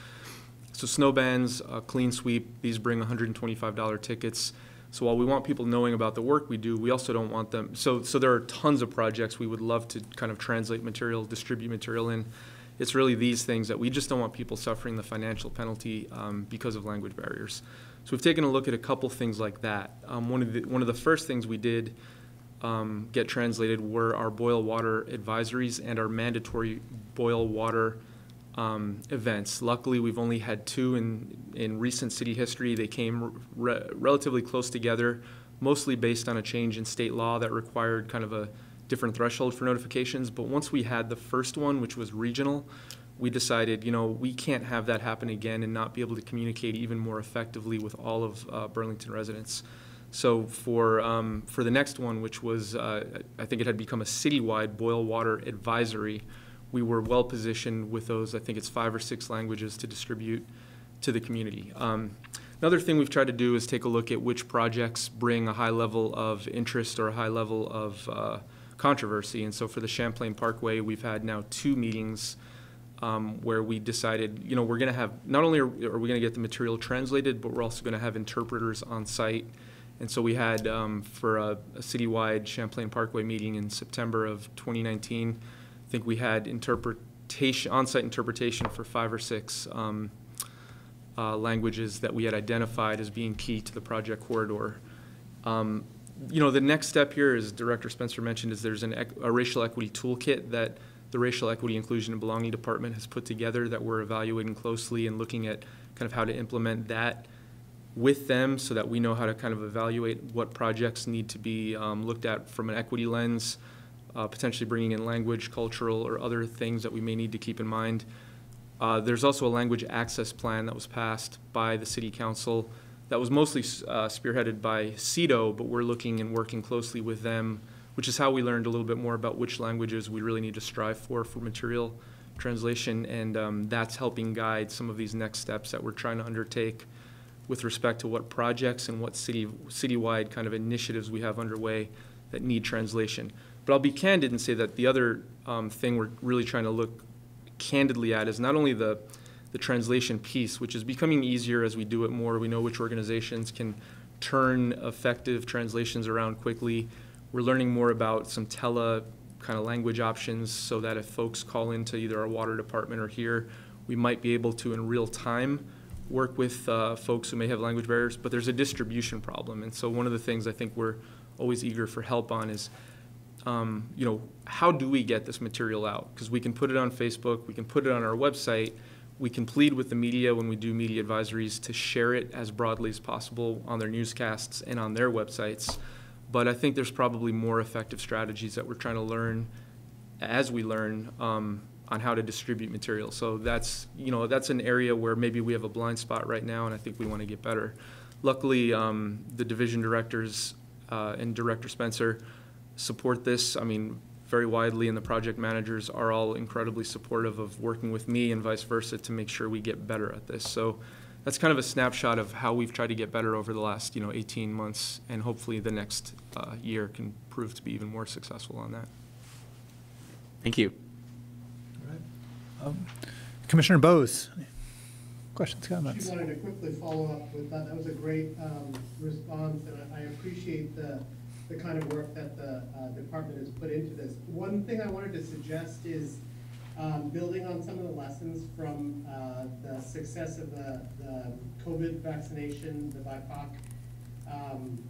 [SPEAKER 4] So snow bans, uh, clean sweep, these bring $125 tickets. So while we want people knowing about the work we do, we also don't want them, so, so there are tons of projects we would love to kind of translate material, distribute material in. it's really these things that we just don't want people suffering the financial penalty um, because of language barriers. So we've taken a look at a couple things like that. Um, one of the one of the first things we did um, get translated were our boil water advisories and our mandatory boil water um, events. Luckily, we've only had two in, in recent city history. They came re- relatively close together, mostly based on a change in state law that required kind of a different threshold for notifications. But once we had the first one, which was regional, we decided, you know, we can't have that happen again and not be able to communicate even more effectively with all of uh, Burlington residents. So for, um, for the next one, which was, uh, I think it had become a citywide boil water advisory, we were well positioned with those, I think it's five or six languages to distribute to the community. Um, another thing we've tried to do is take a look at which projects bring a high level of interest or a high level of uh, controversy. And so for the Champlain Parkway, we've had now two meetings um, where we decided, you know, we're going to have, not only are, are we going to get the material translated, but we're also going to have interpreters on site. And so we had, um, for a, a citywide Champlain Parkway meeting in September of 2019, I think we had interpretation, on-site interpretation for five or six um, uh, languages that we had identified as being key to the project corridor. Um, you know, the next step here, as Director Spencer mentioned, is there's an, a racial equity toolkit that the Racial Equity, Inclusion, and Belonging Department has put together that we're evaluating closely and looking at kind of how to implement that with them so that we know how to kind of evaluate what projects need to be um, looked at from an equity lens, uh, potentially bringing in language, cultural, or other things that we may need to keep in mind. Uh, there's also a language access plan that was passed by the City Council that was mostly uh, spearheaded by CEDO, but we're looking and working closely with them, which is how we learned a little bit more about which languages we really need to strive for for material translation, and um, that's helping guide some of these next steps that we're trying to undertake with respect to what projects and what city citywide kind of initiatives we have underway that need translation. But I'll be candid and say that the other um, thing we're really trying to look candidly at is not only the the translation piece, which is becoming easier as we do it more. We know which organizations can turn effective translations around quickly. We're learning more about some tele kind of language options so that if folks call into either our water department or here, we might be able to in real time work with uh, folks who may have language barriers, but there's a distribution problem. And so one of the things I think we're always eager for help on is, um, you know, how do we get this material out? Because we can put it on Facebook, we can put it on our website, we can plead with the media when we do media advisories to share it as broadly as possible on their newscasts and on their websites. But I think there's probably more effective strategies that we're trying to learn as we learn um, on how to distribute material. So that's, you know, that's an area where maybe we have a blind spot right now, and I think we want to get better. Luckily, um, the division directors uh, and Director Spencer support this. I mean, very widely, and the project managers are all incredibly supportive of working with me and vice versa to make sure we get better at this. So that's kind of a snapshot of how we've tried to get better over the last, you know, 18 months, and hopefully the next uh, year can prove to be even more successful on that.
[SPEAKER 8] Thank you.
[SPEAKER 9] Um, Commissioner Bose, questions, comments?
[SPEAKER 6] I wanted to quickly follow up with that. That was a great um, response, and I appreciate the, the kind of work that the uh, department has put into this. One thing I wanted to suggest is um, building on some of the lessons from uh, the success of the, the COVID vaccination, the BIPOC, um,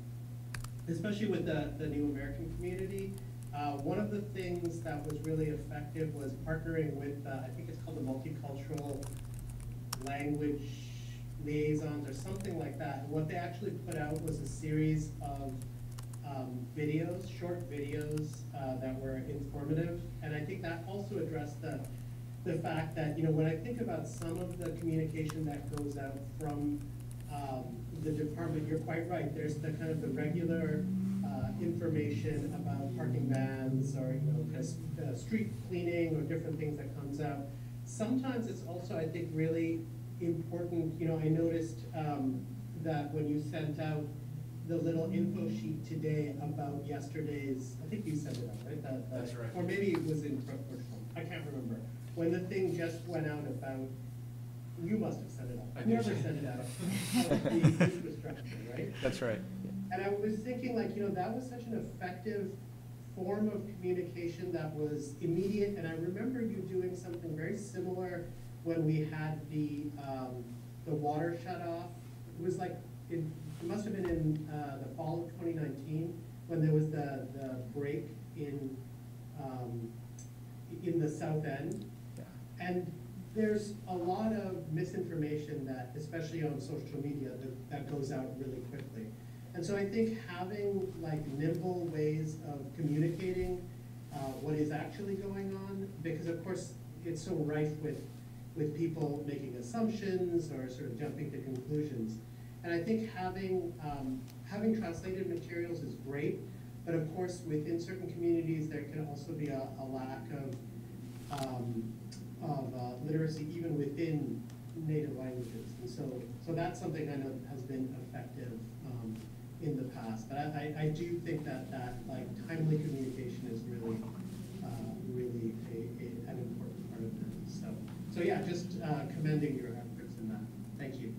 [SPEAKER 6] especially with the, the new American community. Uh, one of the things that was really effective was partnering with, uh, I think it's called the Multicultural Language Liaisons or something like that. And what they actually put out was a series of um, videos, short videos uh, that were informative. And I think that also addressed the, the fact that, you know, when I think about some of the communication that goes out from um, the department, you're quite right. There's the kind of the regular uh, information about parking bans or, you know, kind of, uh, street cleaning or different things that comes out. Sometimes it's also, I think, really important, you know, I noticed um, that when you sent out the little info sheet today about yesterday's, I think you sent it out, right? The- the-
[SPEAKER 4] That's right.
[SPEAKER 6] Or maybe it was in, one? I can't remember. When the thing just went out about, you must have sent it out.
[SPEAKER 4] I did.
[SPEAKER 6] Whoever sent it out. about The infrastructure, right?
[SPEAKER 4] That's right.
[SPEAKER 6] And I was thinking like, you know, that was such an effective form of communication that was immediate, and I remember you doing something very similar when we had the, um, the water shut off. It was like, it, it must have been in, uh, the fall of twenty nineteen, when there was the, the break in, um, in the south end. yeah. And there's a lot of misinformation that, especially on social media, that, that goes out really quickly. And so I think having like nimble ways of communicating uh, what is actually going on, because of course, it's so rife with, with people making assumptions or sort of jumping to conclusions. And I think having, um, having translated materials is great, but of course, within certain communities, there can also be a, a lack of, um, of uh, literacy even within native languages. And so, so that's something I know has been effective um, in the past. But I, I, I do think that that like timely communication is really, uh, really a, a, an important part of this. So, so yeah, just uh, commending your efforts in that. Thank you.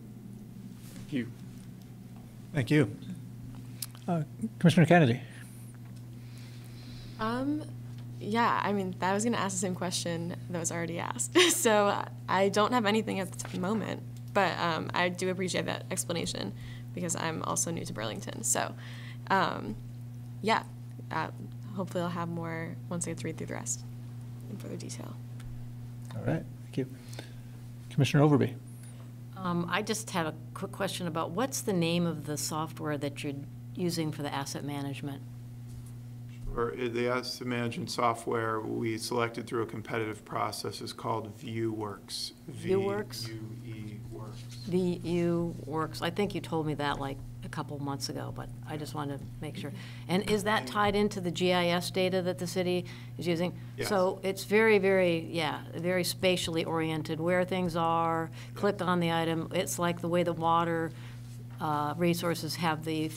[SPEAKER 4] Thank you.
[SPEAKER 9] Thank you. Uh, Commissioner Kennedy?
[SPEAKER 10] Um, yeah, I mean, I was going to ask the same question that was already asked. (laughs) so uh, I don't have anything at the moment, but um, I do appreciate that explanation because I'm also new to Burlington. So, um, yeah, uh, hopefully I'll have more once I get to read through the rest in further detail.
[SPEAKER 9] All right, thank you. Commissioner Overby?
[SPEAKER 5] Um, I just have a quick question about what's the name of the software that you're using for the asset management?
[SPEAKER 1] Or uh, the asset management software we selected through a competitive process is called VUEWorks.
[SPEAKER 5] VUEWorks?
[SPEAKER 1] V-U-E Works.
[SPEAKER 5] VU Works, I think you told me that like a couple months ago, but I just wanted to make sure. And is that tied into the GIS data that the city is using?
[SPEAKER 1] Yes.
[SPEAKER 5] So it's very, very, yeah, very spatially oriented, where things are, click on the item. It's like the way the water uh, resources have the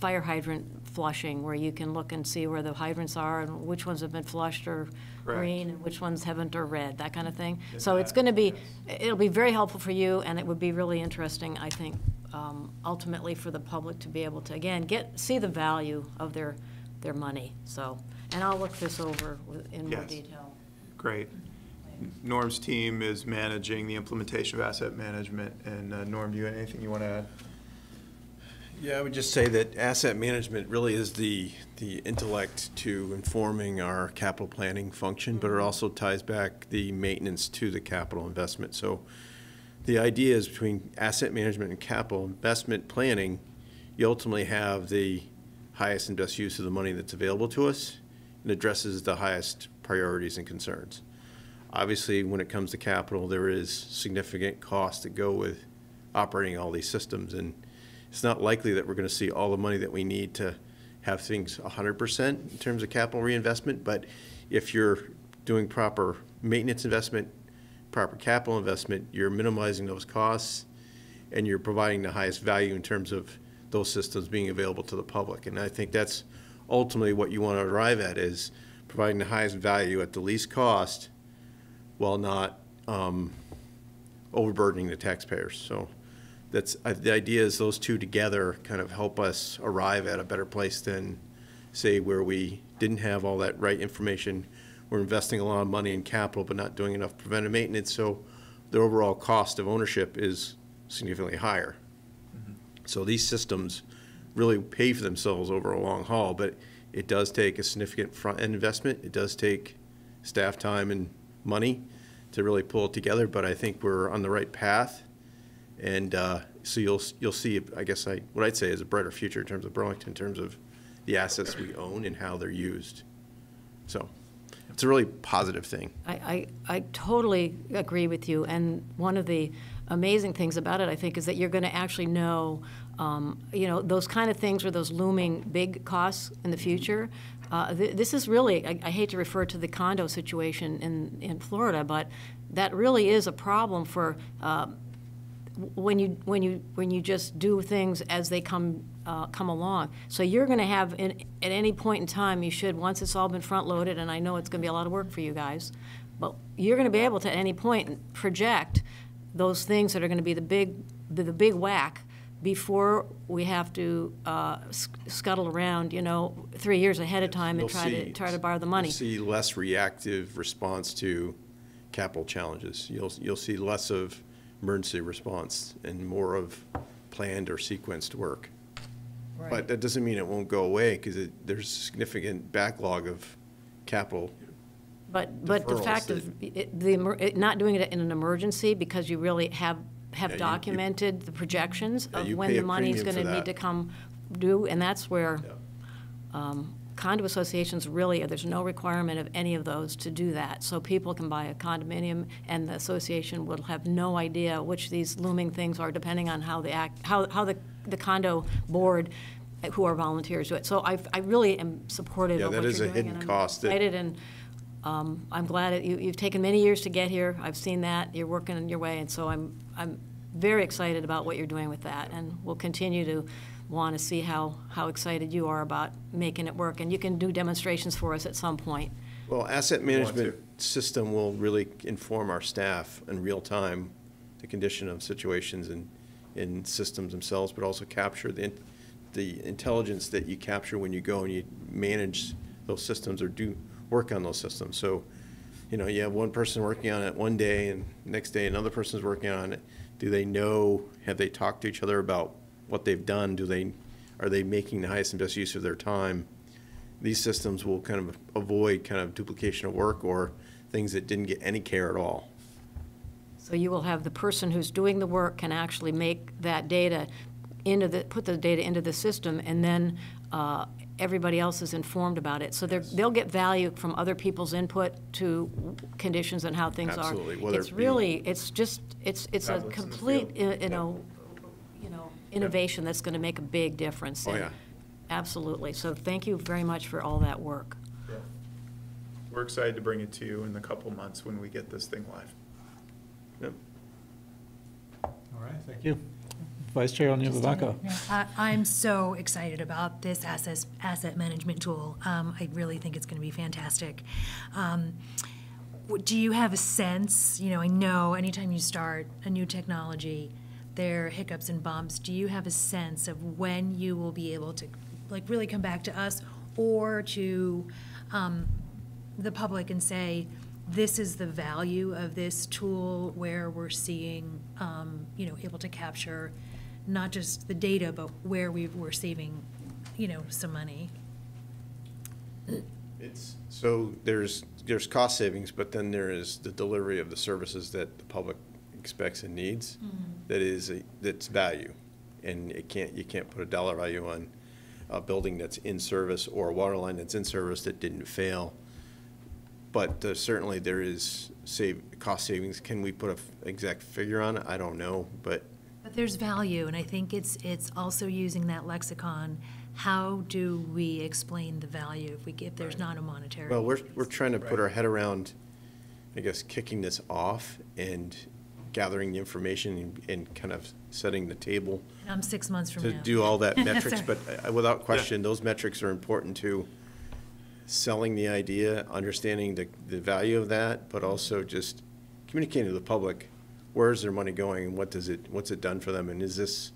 [SPEAKER 5] fire hydrant flushing, where you can look and see where the hydrants are and which ones have been flushed or
[SPEAKER 1] Correct.
[SPEAKER 5] green and which ones haven't or red, that kind of thing.
[SPEAKER 1] Did
[SPEAKER 5] So it's going to be,
[SPEAKER 1] yes.
[SPEAKER 5] it'll be very helpful for you, and it would be really interesting, I think, um, ultimately for the public to be able to, again, get, see the value of their, their money, so. And I'll look this over with- in more
[SPEAKER 1] Yes.
[SPEAKER 5] detail.
[SPEAKER 1] Great. Norm's team is managing the implementation of asset management. And uh, Norm, do you have anything you want to add?
[SPEAKER 11] Yeah, I would just say that asset management really is the, the intellect to informing our capital planning function, but it mm-hmm. also ties back the maintenance to the capital investment. So the idea is between asset management and capital investment planning, you ultimately have the highest and best use of the money that's available to us and addresses the highest priorities and concerns. Obviously, when it comes to capital, there is significant costs that go with operating all these systems, and it's not likely that we're going to see all the money that we need to have things 100% in terms of capital reinvestment, but if you're doing proper maintenance investment, proper capital investment, you're minimizing those costs, and you're providing the highest value in terms of those systems being available to the public. And I think that's ultimately what you want to arrive at, is providing the highest value at the least cost while not um, overburdening the taxpayers. So that's, uh, the idea is those two together kind of help us arrive at a better place than, say, where we didn't have all that right information. We're investing a lot of money in capital, but not doing enough preventive maintenance, so the overall cost of ownership is significantly higher. So these systems really pay for themselves over a long haul, but it does take a significant front-end investment. It does take staff time and money to really pull it together, but I think we're on the right path. And uh, so you'll, you'll see, I guess I, what I'd say is a brighter future in terms of Burlington, in terms of the assets we own and how they're used. So it's a really positive thing.
[SPEAKER 5] I, I, I totally agree with you, and one of the amazing things about it, I think, is that you're going to actually know, um, you know, those kind of things or those looming big costs in the future. Uh, th- this is really, I, I hate to refer to the condo situation in, in Florida, but that really is a problem for um, when you when you when you just do things as they come uh, come along. So you're going to have in, at any point in time you should once it's all been front loaded, and I know it's going to be a lot of work for you guys, but you're going to be able to at any point project those things that are going to be the big the, the big whack before we have to uh, sc- scuttle around, you know, three years ahead of time and try to, try to borrow the money.
[SPEAKER 11] You'll see less reactive response to capital challenges. You'll, you'll see less of emergency response and more of planned or sequenced work. But that doesn't mean it won't go away, because there's a significant backlog of capital.
[SPEAKER 5] But, but the fact of, it- the, it- not doing it in an emergency because you really have,
[SPEAKER 11] Yeah,
[SPEAKER 5] have
[SPEAKER 11] you- you-
[SPEAKER 5] documented the projections
[SPEAKER 11] Yeah,
[SPEAKER 5] of when the
[SPEAKER 11] money is
[SPEAKER 5] gonna need to come due, and that's where
[SPEAKER 11] Yeah.
[SPEAKER 5] um, condo associations really, there's no requirement of any of those to do that. So people can buy a condominium, and the association will have no idea which these looming things are, depending on how the act, how, how the, the condo board, who are volunteers do it. So I, I really am supportive
[SPEAKER 11] Yeah,
[SPEAKER 5] of
[SPEAKER 11] that
[SPEAKER 5] what
[SPEAKER 11] is
[SPEAKER 5] you're
[SPEAKER 11] a
[SPEAKER 5] doing.
[SPEAKER 11] hidden
[SPEAKER 5] and I'm
[SPEAKER 11] cost
[SPEAKER 5] Excited, and um, I'm glad that you, you've taken many years to get here. I've seen that. You're working in your way, and so I'm, I'm very excited about what you're doing with that, and we'll continue to want to see how, how excited you are about making it work. And you can do demonstrations for us at some point.
[SPEAKER 11] Well, asset management system will really inform our staff in real time, the condition of situations and, in systems themselves, but also capture the, in- the intelligence that you capture when you go and you manage those systems or do work on those systems. So, you know, you have one person working on it one day and next day another person's working on it. Do they know, have they talked to each other about what they've done? Do they, are they making the highest and best use of their time? these systems will kind of avoid kind of duplication of work or things that didn't get any care at all.
[SPEAKER 5] So you will have the person who's doing the work can actually make that data into the, put the data into the system, and then uh, everybody else is informed about it. So they're, they'll get value from other people's input to conditions and how things are.
[SPEAKER 11] Absolutely,
[SPEAKER 5] It's
[SPEAKER 11] it
[SPEAKER 5] really, it's just, it's, it's a
[SPEAKER 1] Tablets
[SPEAKER 5] complete, uh, you know, innovation that's going to make a big difference.
[SPEAKER 11] Oh,
[SPEAKER 5] And
[SPEAKER 11] yeah.
[SPEAKER 5] Absolutely. So thank you very much for all that work.
[SPEAKER 1] We're excited to bring it to you in a couple months when we get this thing live.
[SPEAKER 11] Yep.
[SPEAKER 9] All right, thank you. Vice Chair O'Neill-Vivanco.
[SPEAKER 2] I- I'm so excited about this asset, asset management tool. Um, I really think it's going to be fantastic. Um, w- Do you have a sense, you know, I know anytime you start a new technology, there are hiccups and bumps. Do you have a sense of when you will be able to, like, really come back to us or to um, the public and say, this is the value of this tool where we're seeing, um, you know, able to capture not just the data, but where we, we're saving, you know, some money.
[SPEAKER 11] It's, so there's, there's cost savings, but then there is the delivery of the services that the public expects and needs. That is, a- that's value. And it can't, you can't put a dollar value on a building that's in service or a water line that's in service that didn't fail. But uh, certainly there is save, cost savings. Can we put a f- exact figure on it? I don't know, but
[SPEAKER 2] But there's value, and I think it's, it's also using that lexicon. How do we explain the value if we, if there's not a monetary?
[SPEAKER 11] Well, we're, we're trying to put our head around, I guess, kicking this off and gathering the information and- and kind of setting the table
[SPEAKER 2] And I'm six months from
[SPEAKER 11] to
[SPEAKER 2] now.
[SPEAKER 11] do all that (laughs) metrics, but uh, without question, those metrics are important to selling the idea, understanding the, the value of that, but also just communicating to the public, where is their money going and what does it, what's it done for them? And is this,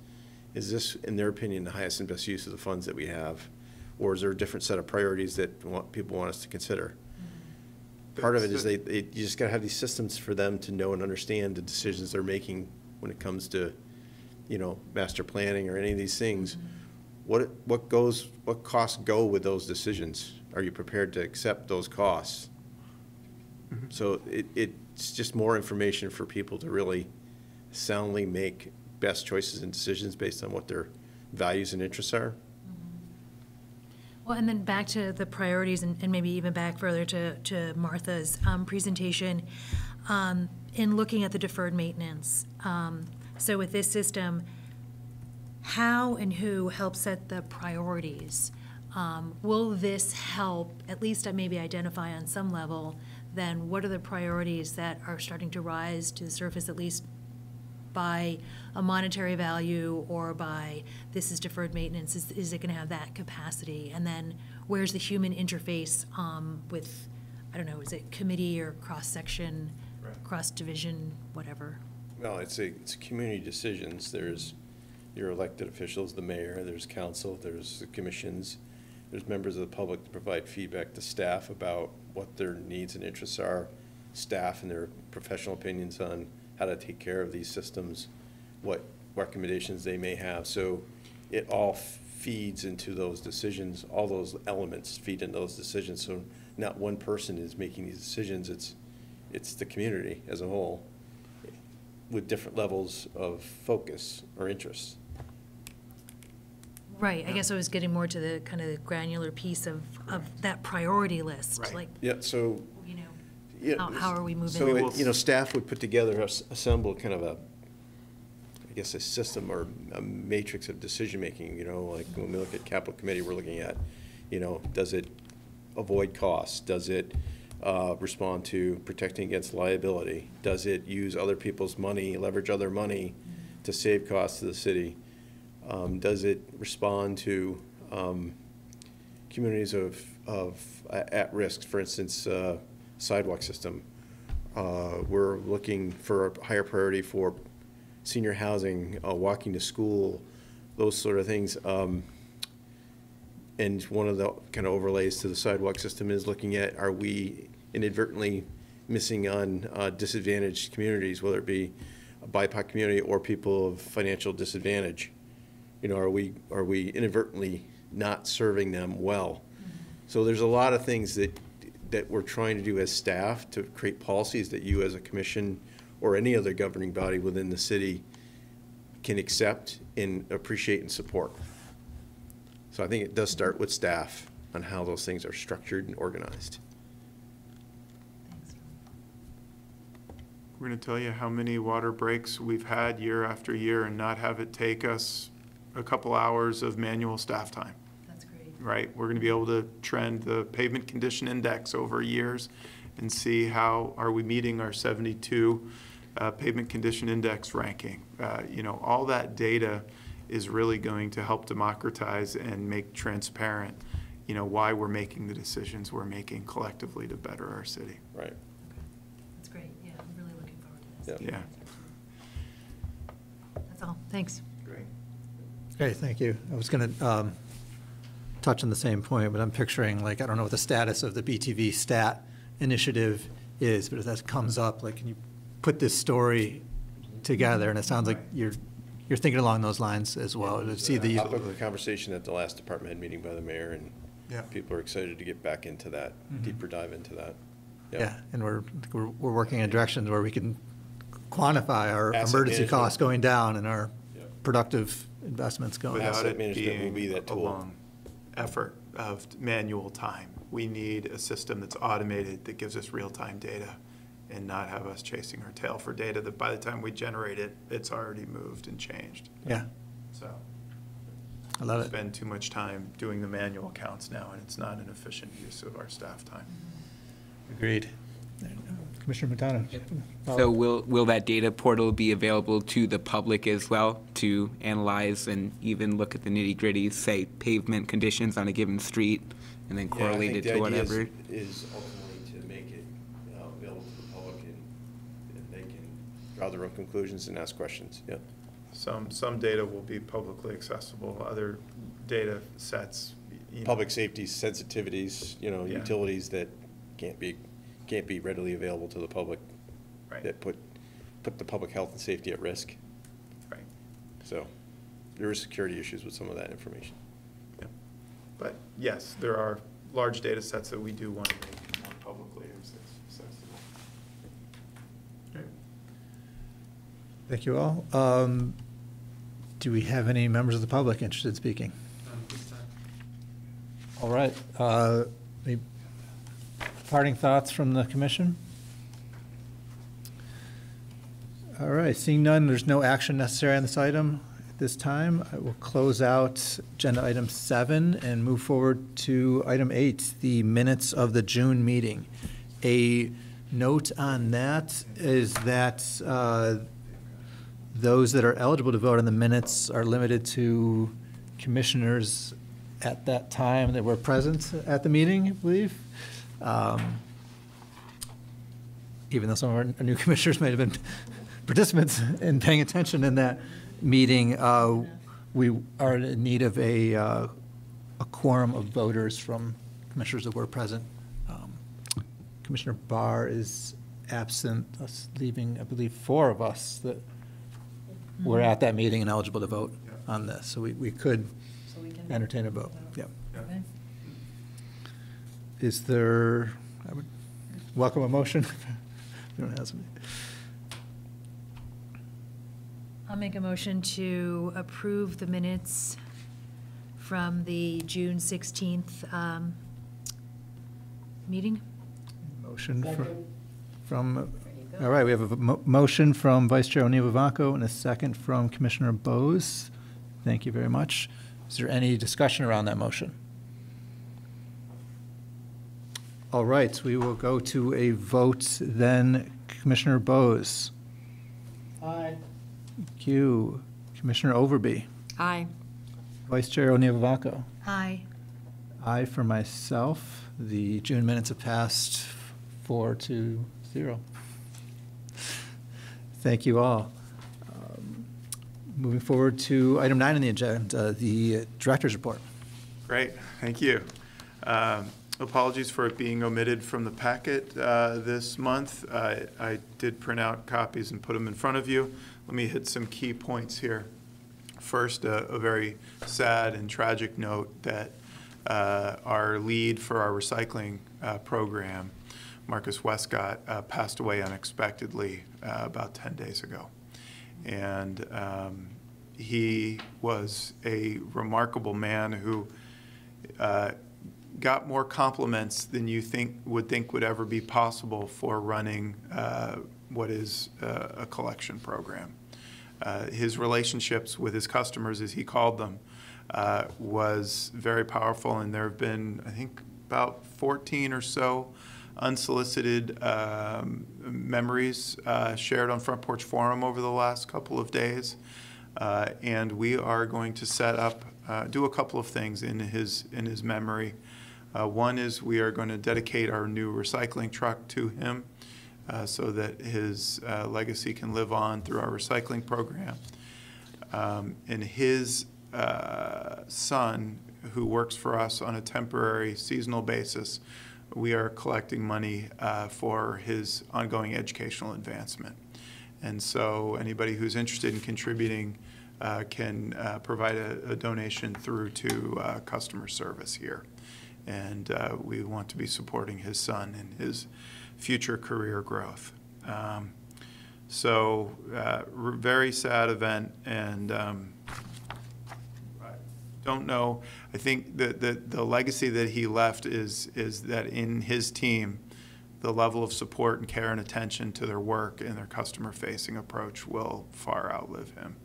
[SPEAKER 11] is this, in their opinion, the highest and best use of the funds that we have? Or is there a different set of priorities that want, people want us to consider? Part of it is they, they, you just gotta have these systems for them to know and understand the decisions they're making when it comes to, you know, master planning or any of these things. Mm-hmm. What, what goes, what costs go with those decisions? Are you prepared to accept those costs? Mm-hmm. So it, it's just more information for people to really soundly make best choices and decisions based on what their values and interests are.
[SPEAKER 2] Well, and then back to the priorities, and, and maybe even back further to, to Martha's um, presentation, um, in looking at the deferred maintenance. Um, so with this system, how and who help set the priorities? Um, will this help, at least maybe identify on some level, then what are the priorities that are starting to rise to the surface, at least by a monetary value or by this is deferred maintenance, is, is it gonna have that capacity? And then where's the human interface, um, with, I don't know, is it committee or cross-section,
[SPEAKER 1] Right.
[SPEAKER 2] cross-division, whatever?
[SPEAKER 11] Well, it's a, it's community decisions. There's, your elected officials, the mayor, there's council, there's the commissions, there's members of the public to provide feedback to staff about what their needs and interests are, staff and their professional opinions on how to take care of these systems, what recommendations they may have. So it all feeds into those decisions, all those elements feed into those decisions. So not one person is making these decisions, it's, it's the community as a whole with different levels of focus or interest.
[SPEAKER 2] Right, I guess I was getting more to the kind of the granular piece of, of that priority list,
[SPEAKER 1] Right.
[SPEAKER 2] like,
[SPEAKER 11] Yeah, so.
[SPEAKER 2] You know, How- how are we moving?
[SPEAKER 11] So, it- you know, staff would put together, assemble kind of a, I guess, a system or a matrix of decision-making, you know, like when we look at capital committee, we're looking at, you know, does it avoid costs? Does it uh, respond to protecting against liability? Does it use other people's money, leverage other money to save costs to the city? Um, Does it respond to um, communities of, of, a- at risk, for instance, uh, sidewalk system? Uh, We're looking for a higher priority for senior housing, uh, walking to school, those sort of things. Um, And one of the kind of overlays to the sidewalk system is looking at, are we inadvertently missing on uh, disadvantaged communities, whether it be a BIPOC community or people of financial disadvantage? You know, are we, are we inadvertently not serving them well? So there's a lot of things that, that we're trying to do as staff to create policies that you as a commission or any other governing body within the city can accept and appreciate and support. So I think it does start with staff on how those things are structured and organized.
[SPEAKER 1] We're going to tell you how many water breaks we've had year after year and not have it take us a couple hours of manual staff time. Right? We're going to be able to trend the pavement condition index over years and see how are we meeting our 72 uh, pavement condition index ranking. Uh, You know, all that data is really going to help democratize and make transparent, you know, why we're making the decisions we're making collectively to better our city.
[SPEAKER 11] Right. Okay.
[SPEAKER 2] That's great, yeah, I'm really looking forward to this.
[SPEAKER 11] Yeah.
[SPEAKER 1] Yeah.
[SPEAKER 2] That's all, thanks.
[SPEAKER 1] Great.
[SPEAKER 3] Okay, thank you. I was going to touch on the same point, but I'm picturing, like, I don't know what the status of the BTV stat initiative is, but if that comes up, like, can you put this story together? And it sounds like you're, you're thinking along those lines as well, to see the.
[SPEAKER 11] Topic of the conversation at the last department head meeting by the mayor, and
[SPEAKER 1] Yeah.
[SPEAKER 11] people are excited to get back into that, mm-hmm. deeper dive into that.
[SPEAKER 3] Yeah, and we're, we're, we're working in directions where we can quantify our
[SPEAKER 11] Asset
[SPEAKER 3] emergency
[SPEAKER 11] management.
[SPEAKER 3] costs going down and our
[SPEAKER 11] Yep.
[SPEAKER 3] productive investments going up.
[SPEAKER 1] Without
[SPEAKER 11] Asset
[SPEAKER 1] it
[SPEAKER 11] management will be
[SPEAKER 1] being
[SPEAKER 11] that
[SPEAKER 1] a
[SPEAKER 11] tool.
[SPEAKER 1] long effort of manual time. We need a system that's automated, that gives us real-time data, and not have us chasing our tail for data that by the time we generate it, it's already moved and changed.
[SPEAKER 3] Yeah,
[SPEAKER 1] So
[SPEAKER 3] I love it.
[SPEAKER 1] spend too much time doing the manual counts now, and it's not an efficient use of our staff time.
[SPEAKER 3] Agreed. Commissioner Montano?
[SPEAKER 8] So will, will that data portal be available to the public as well to analyze and even look at the nitty gritty, say pavement conditions on a given street and then
[SPEAKER 11] Yeah, I
[SPEAKER 8] correlate
[SPEAKER 11] think
[SPEAKER 8] it
[SPEAKER 11] the
[SPEAKER 8] to
[SPEAKER 11] idea is-
[SPEAKER 8] whatever?
[SPEAKER 11] Is ultimately to make it uh, available to the public and and they can draw their own conclusions and ask questions, yeah.
[SPEAKER 1] Some, some data will be publicly accessible, other data sets. you know,
[SPEAKER 11] Public safety sensitivities, you know,
[SPEAKER 1] Yeah.
[SPEAKER 11] utilities that can't be, can't be readily available to the public.
[SPEAKER 1] Right.
[SPEAKER 11] That put, put the public health and safety at risk.
[SPEAKER 1] Right.
[SPEAKER 11] So there are security issues with some of that information.
[SPEAKER 1] Yeah. But yes, there are large data sets that we do want to make more publicly accessible. Okay.
[SPEAKER 3] Thank you all. Um, Do we have any members of the public interested in speaking? All right. uh, Any parting thoughts from the commission? All right, seeing none, there's no action necessary on this item at this time. I will close out agenda item seven and move forward to item eight, the minutes of the June meeting. A note on that is that uh, those that are eligible to vote on the minutes are limited to commissioners at that time that were present at the meeting, I believe. Um, Even though some of our new (laughs) commissioners may have been participants in paying attention in that meeting, uh, we are in need of a, uh, a quorum of voters from commissioners that were present. Um, Commissioner Barr is absent, us leaving, I believe, four of us that were at that meeting and eligible to vote on this. So we, we could entertain a vote, yep.
[SPEAKER 2] Okay.
[SPEAKER 3] Is there, I would welcome a motion. (laughs) If anyone has any.
[SPEAKER 2] I'll make a motion to approve the minutes from the June 16th um, meeting.
[SPEAKER 3] Motion fr-
[SPEAKER 6] Second.
[SPEAKER 3] from, all right, we have a mo- motion from Vice Chair O'Neill Vivanco and a second from Commissioner Bose. Thank you very much. Is there any discussion around that motion? All right, we will go to a vote then. Commissioner Bose.
[SPEAKER 6] Aye.
[SPEAKER 3] Thank you. Commissioner Overby.
[SPEAKER 5] Aye.
[SPEAKER 3] Vice Chair O'Neill Vivanco.
[SPEAKER 2] Aye.
[SPEAKER 3] Aye for myself. The June minutes have passed four to zero. Thank you all. Um, Moving forward to item nine on the agenda, the director's report.
[SPEAKER 1] Great, thank you. Um, Apologies for it being omitted from the packet uh, this month. I I did print out copies and put them in front of you. Let me hit some key points here. First, a a very sad and tragic note that uh, our lead for our recycling uh, program, Marcus Westcott, uh, passed away unexpectedly uh, about 10 days ago. And um, he was a remarkable man who uh, got more compliments than you think would think would ever be possible for running uh, what is uh, a collection program. Uh, his relationships with his customers, as he called them, uh, was very powerful, and there have been, I think, about 14 or so unsolicited um, memories uh, shared on Front Porch Forum over the last couple of days. Uh, and we are going to set up, uh, do a couple of things in his in his memory. Uh, one is we are going to dedicate our new recycling truck to him, uh, so that his uh, legacy can live on through our recycling program. Um, and his uh, son, who works for us on a temporary seasonal basis, we are collecting money uh, for his ongoing educational advancement. And so anybody who's interested in contributing uh, can provide a, a donation through to customer service here. And uh, we want to be supporting his son in his future career growth. Um, so, uh, very sad event, and um, I don't know. I think that the, the legacy that he left is is that in his team, the level of support and care and attention to their work and their customer-facing approach will far outlive him.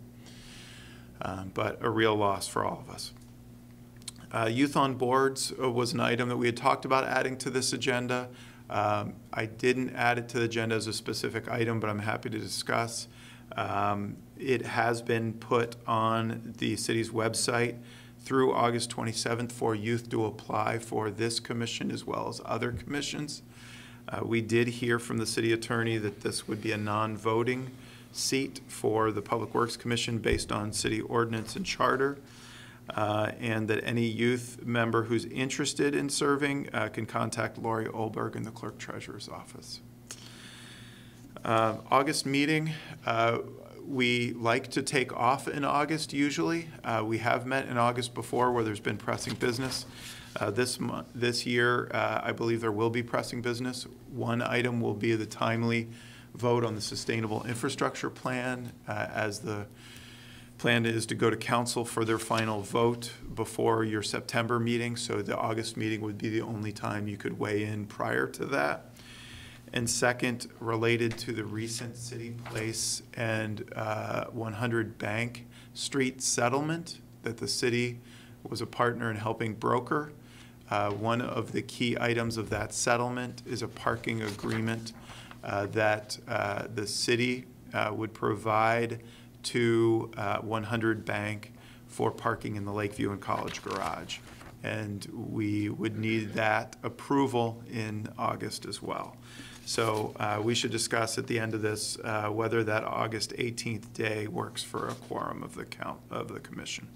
[SPEAKER 1] Um, but a real loss for all of us. Uh, Youth on boards uh, was an item that we had talked about adding to this agenda. Um, I didn't add it to the agenda as a specific item, but I'm happy to discuss. Um, It has been put on the city's website through August 27th for youth to apply for this commission as well as other commissions. Uh, We did hear from the city attorney that this would be a non-voting seat for the Public Works Commission based on city ordinance and charter, uh, and that any youth member who's interested in serving uh, can contact Lori Olberg in the clerk treasurer's office. Uh, August meeting, uh, we like to take off in August usually. Uh, We have met in August before where there's been pressing business. Uh, This this year, I believe there will be pressing business. One item will be the timely vote on the sustainable infrastructure plan as the plan is to go to council for their final vote before your September meeting. So the August meeting would be the only time you could weigh in prior to that. And second, related to the recent City Place and uh, 100 Bank Street settlement that the city was a partner in helping broker. Uh, One of the key items of that settlement is a parking agreement uh, that uh, the city uh, would provide to uh, 100 Bank for parking in the Lakeview and College Garage. And we would need that approval in August as well. So uh, we should discuss at the end of this uh, whether that August 18th day works for a quorum of the count, of the commission.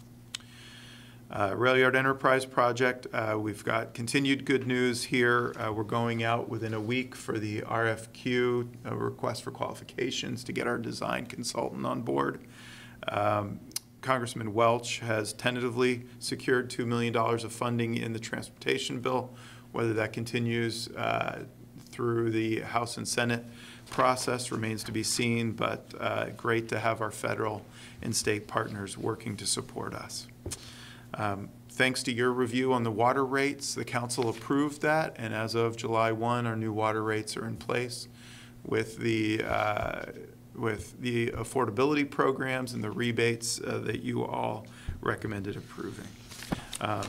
[SPEAKER 1] Uh, Rail Yard Enterprise Project, uh, we've got continued good news here. Uh, We're going out within a week for the RFQ, a request for qualifications to get our design consultant on board. Um, Congressman Welch has tentatively secured $2 million of funding in the transportation bill. Whether that continues uh, through the House and Senate process remains to be seen, but uh, great to have our federal and state partners working to support us. Um, Thanks to your review on the water rates, the council approved that, and as of July 1, our new water rates are in place with the, uh, with the affordability programs and the rebates uh, that you all recommended approving. Um,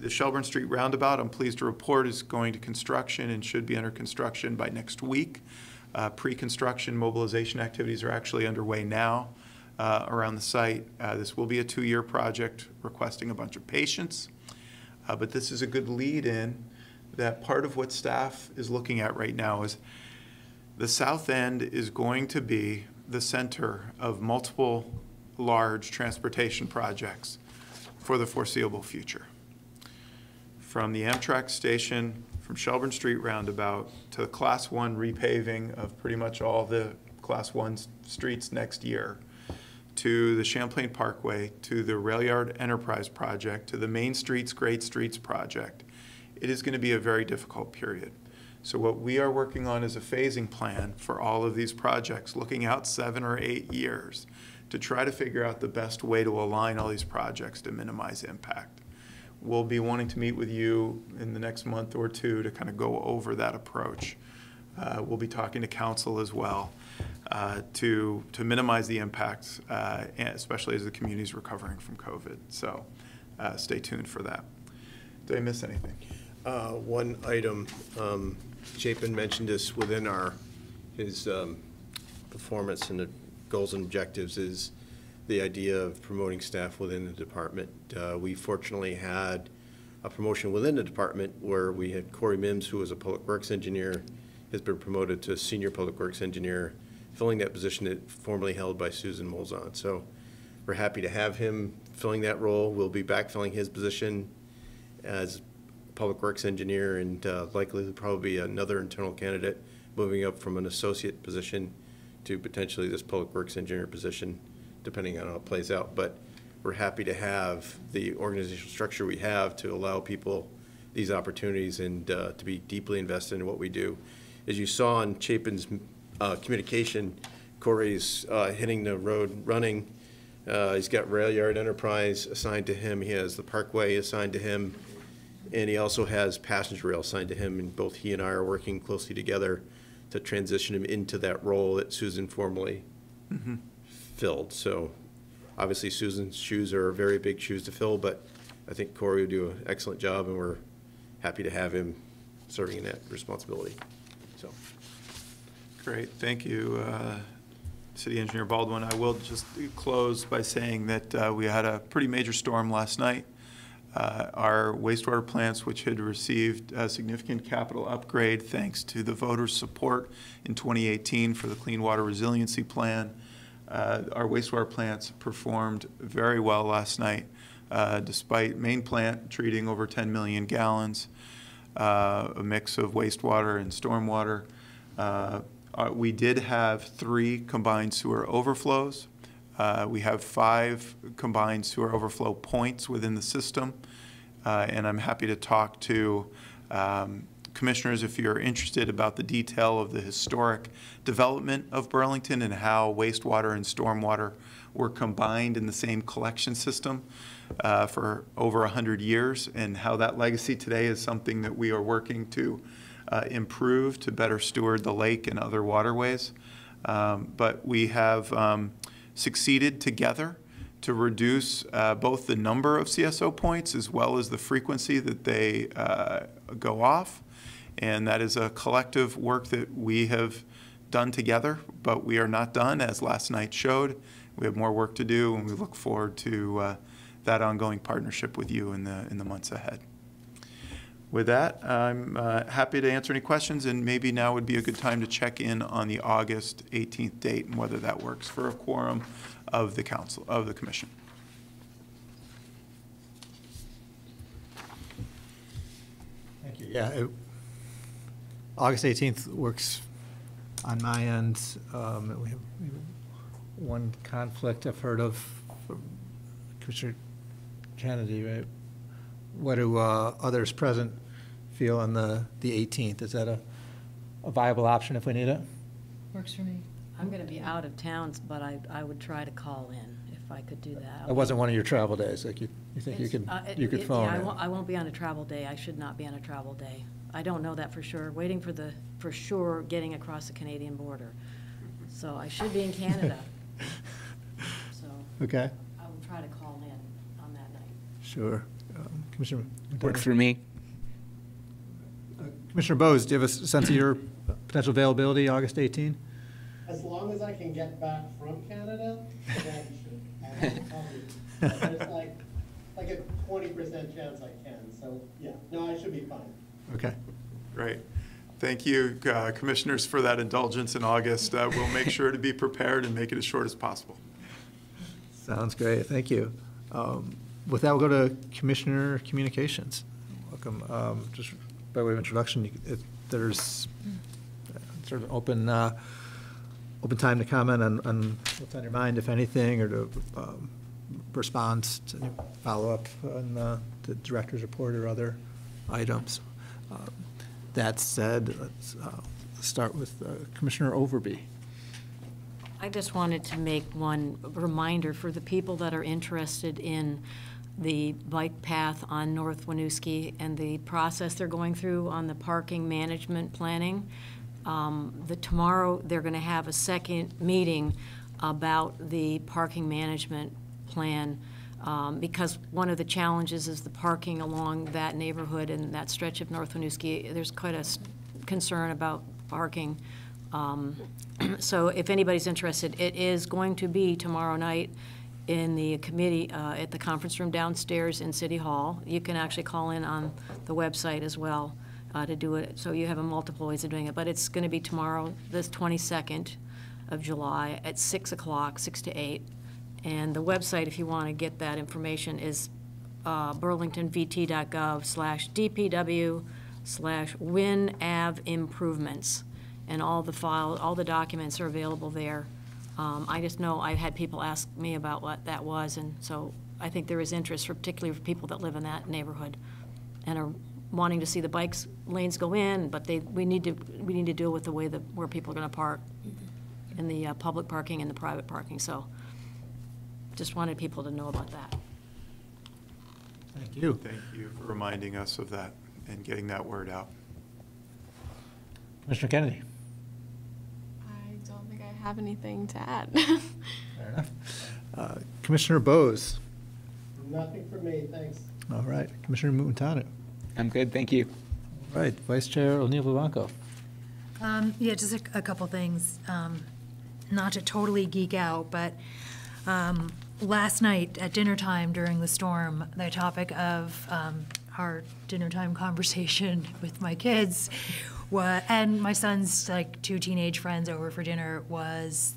[SPEAKER 1] The Shelburne Street Roundabout, I'm pleased to report, is going to construction and should be under construction by next week. Uh, Pre-construction mobilization activities are actually underway now uh, around the site. Uh, This will be a two-year project requesting a bunch of patience, Uh, but this is a good lead-in that part of what staff is looking at right now is the south end is going to be the center of multiple large transportation projects for the foreseeable future. From the Amtrak station, from Shelburne Street roundabout to the Class 1 repaving of pretty much all the Class one streets next year, to the Champlain Parkway, to the Rail Yard Enterprise Project, to the Main Streets Great Streets Project, it is going to be a very difficult period. So what we are working on is a phasing plan for all of these projects, looking out seven or eight years to try to figure out the best way to align all these projects to minimize impact. We'll be wanting to meet with you in the next month or two to kind of go over that approach. Uh, We'll be talking to council as well uh, to, to minimize the impacts, uh, especially as the community is recovering from COVID. So uh, stay tuned for that. Did I miss anything?
[SPEAKER 11] Uh, One item, um, Chapin mentioned this within our, his um, performance and the goals and objectives is the idea of promoting staff within the department. Uh, We fortunately had a promotion within the department where we had Corey Mims, who was a public works engineer, has been promoted to senior public works engineer, filling that position that formerly held by Susan Molzon. So we're happy to have him filling that role. We'll be backfilling his position as public works engineer and uh, likely probably another internal candidate moving up from an associate position to potentially this public works engineer position, depending on how it plays out. But we're happy to have the organizational structure we have to allow people these opportunities and uh, to be deeply invested in what we do. As you saw in Chapin's uh, communication, Corey's uh, hitting the road running. Uh, He's got Rail Yard Enterprise assigned to him. He has the Parkway assigned to him. And he also has passenger rail assigned to him, and both he and I are working closely together to transition him into that role that Susan formerly filled. So obviously Susan's shoes are very big shoes to fill, but I think Corey will do an excellent job, and we're happy to have him serving in that responsibility. So,
[SPEAKER 1] Great, thank you, uh, City Engineer Baldwin. I will just close by saying that uh, we had a pretty major storm last night. Uh, Our wastewater plants, which had received a significant capital upgrade thanks to the voters' support in 2018 for the Clean Water Resiliency Plan, uh, our wastewater plants performed very well last night, uh, despite main plant treating over 10 million gallons, uh, a mix of wastewater and stormwater. Uh, We did have three combined sewer overflows. Uh, We have five combined sewer overflow points within the system. Uh, And I'm happy to talk to um, commissioners if you're interested about the detail of the historic development of Burlington and how wastewater and stormwater were combined in the same collection system uh, for over 100 years, and how that legacy today is something that we are working to uh, improve to better steward the lake and other waterways. Um, But we have um, succeeded together to reduce uh, both the number of CSO points as well as the frequency that they uh, go off. And that is a collective work that we have done together, but we are not done, as last night showed. We have more work to do, and we look forward to uh, that ongoing partnership with you in the, in the months ahead. With that, I'm uh, happy to answer any questions, and maybe now would be a good time to check in on the August 18th date and whether that works for a quorum of the council, of the commission.
[SPEAKER 3] Thank you. Yeah, it- August 18th works on my end. Um, We have one conflict I've heard of, Commissioner Kennedy, right? What do uh, others present feel on the, the 18th? Is that a a viable option if we need it?
[SPEAKER 2] Works for me.
[SPEAKER 5] I'm going to be out of town, but I, I would try to call in if I could do that.
[SPEAKER 3] It wasn't one of your travel days, like you, you think you
[SPEAKER 5] It's,
[SPEAKER 3] could,
[SPEAKER 5] uh, it-
[SPEAKER 3] you could
[SPEAKER 5] it-
[SPEAKER 3] phone
[SPEAKER 5] yeah, I won't, I won't be on a travel day. I should not be on a travel day. I don't know that for sure. Waiting for the, for sure, getting across the Canadian border. So I should be in Canada. (laughs) So
[SPEAKER 3] Okay,
[SPEAKER 5] I will try to call in on that night.
[SPEAKER 3] sure. Um, Commissioner?
[SPEAKER 8] Works for me.
[SPEAKER 3] Commissioner Bose, do you have a sense of your potential availability, August 18?
[SPEAKER 6] As long as I can get back from Canada, then. I'll- I'll be- but There's like, like a twenty percent chance I can, so, yeah, no, I should be fine.
[SPEAKER 3] Okay.
[SPEAKER 1] Great. Thank you, uh, commissioners, for that indulgence in August. Uh, We'll make sure to be prepared and make it as short as possible.
[SPEAKER 3] Sounds great, thank you. Um, With that, we'll go to Commissioner Communications. Welcome. Um, Just by way of introduction, if there's uh, sort of open, uh, open time to comment on, on what's on your mind, if anything, or to um, respond to any follow-up on uh, the director's report or other items. Um, That said, let's uh, start with uh, Commissioner Overby.
[SPEAKER 5] I just wanted to make one reminder for the people that are interested in the bike path on North Winooski and the process they're going through on the parking management planning. Um, The, tomorrow, they're going to have a second meeting about the parking management plan, um, because one of the challenges is the parking along that neighborhood and that stretch of North Winooski. There's quite a concern about parking. Um, (clears throat) So if anybody's interested, it is going to be tomorrow night in the committee, uh, at the conference room downstairs in City Hall. You can actually call in on the website as well uh, to do it, so you have a multiple ways of doing it. But it's going to be tomorrow, the 22nd of July, at 6 o'clock, 6 to 8. And the website, if you want to get that information, is uh, burlingtonvt.gov slash DPW slash Win Ave Improvements. And all the file, all the documents are available there. Um, I just know I've had people ask me about what that was, and so I think there is interest, for- particularly for people that live in that neighborhood and are wanting to see the bikes lanes go in, but they, we need to, we need to deal with the way that, where people are gonna park in the uh, public parking and the private parking, so just wanted people to know about that.
[SPEAKER 3] Thank you.
[SPEAKER 1] Thank you for reminding us of that and getting that word out.
[SPEAKER 3] Mr. Kennedy.
[SPEAKER 10] I don't think I have anything to add. (laughs)
[SPEAKER 3] Fair enough. Uh, Commissioner Bose.
[SPEAKER 6] Nothing for me, thanks.
[SPEAKER 3] All right. Commissioner Montano.
[SPEAKER 8] I'm good, thank you.
[SPEAKER 3] All right. Vice Chair O'Neill Vivanco.
[SPEAKER 2] Um, yeah, just a, a couple things. Um, not to totally geek out, but um, last night at dinner time during the storm, the topic of um, our dinner time conversation (laughs) with my kids and my son's like two teenage friends over for dinner was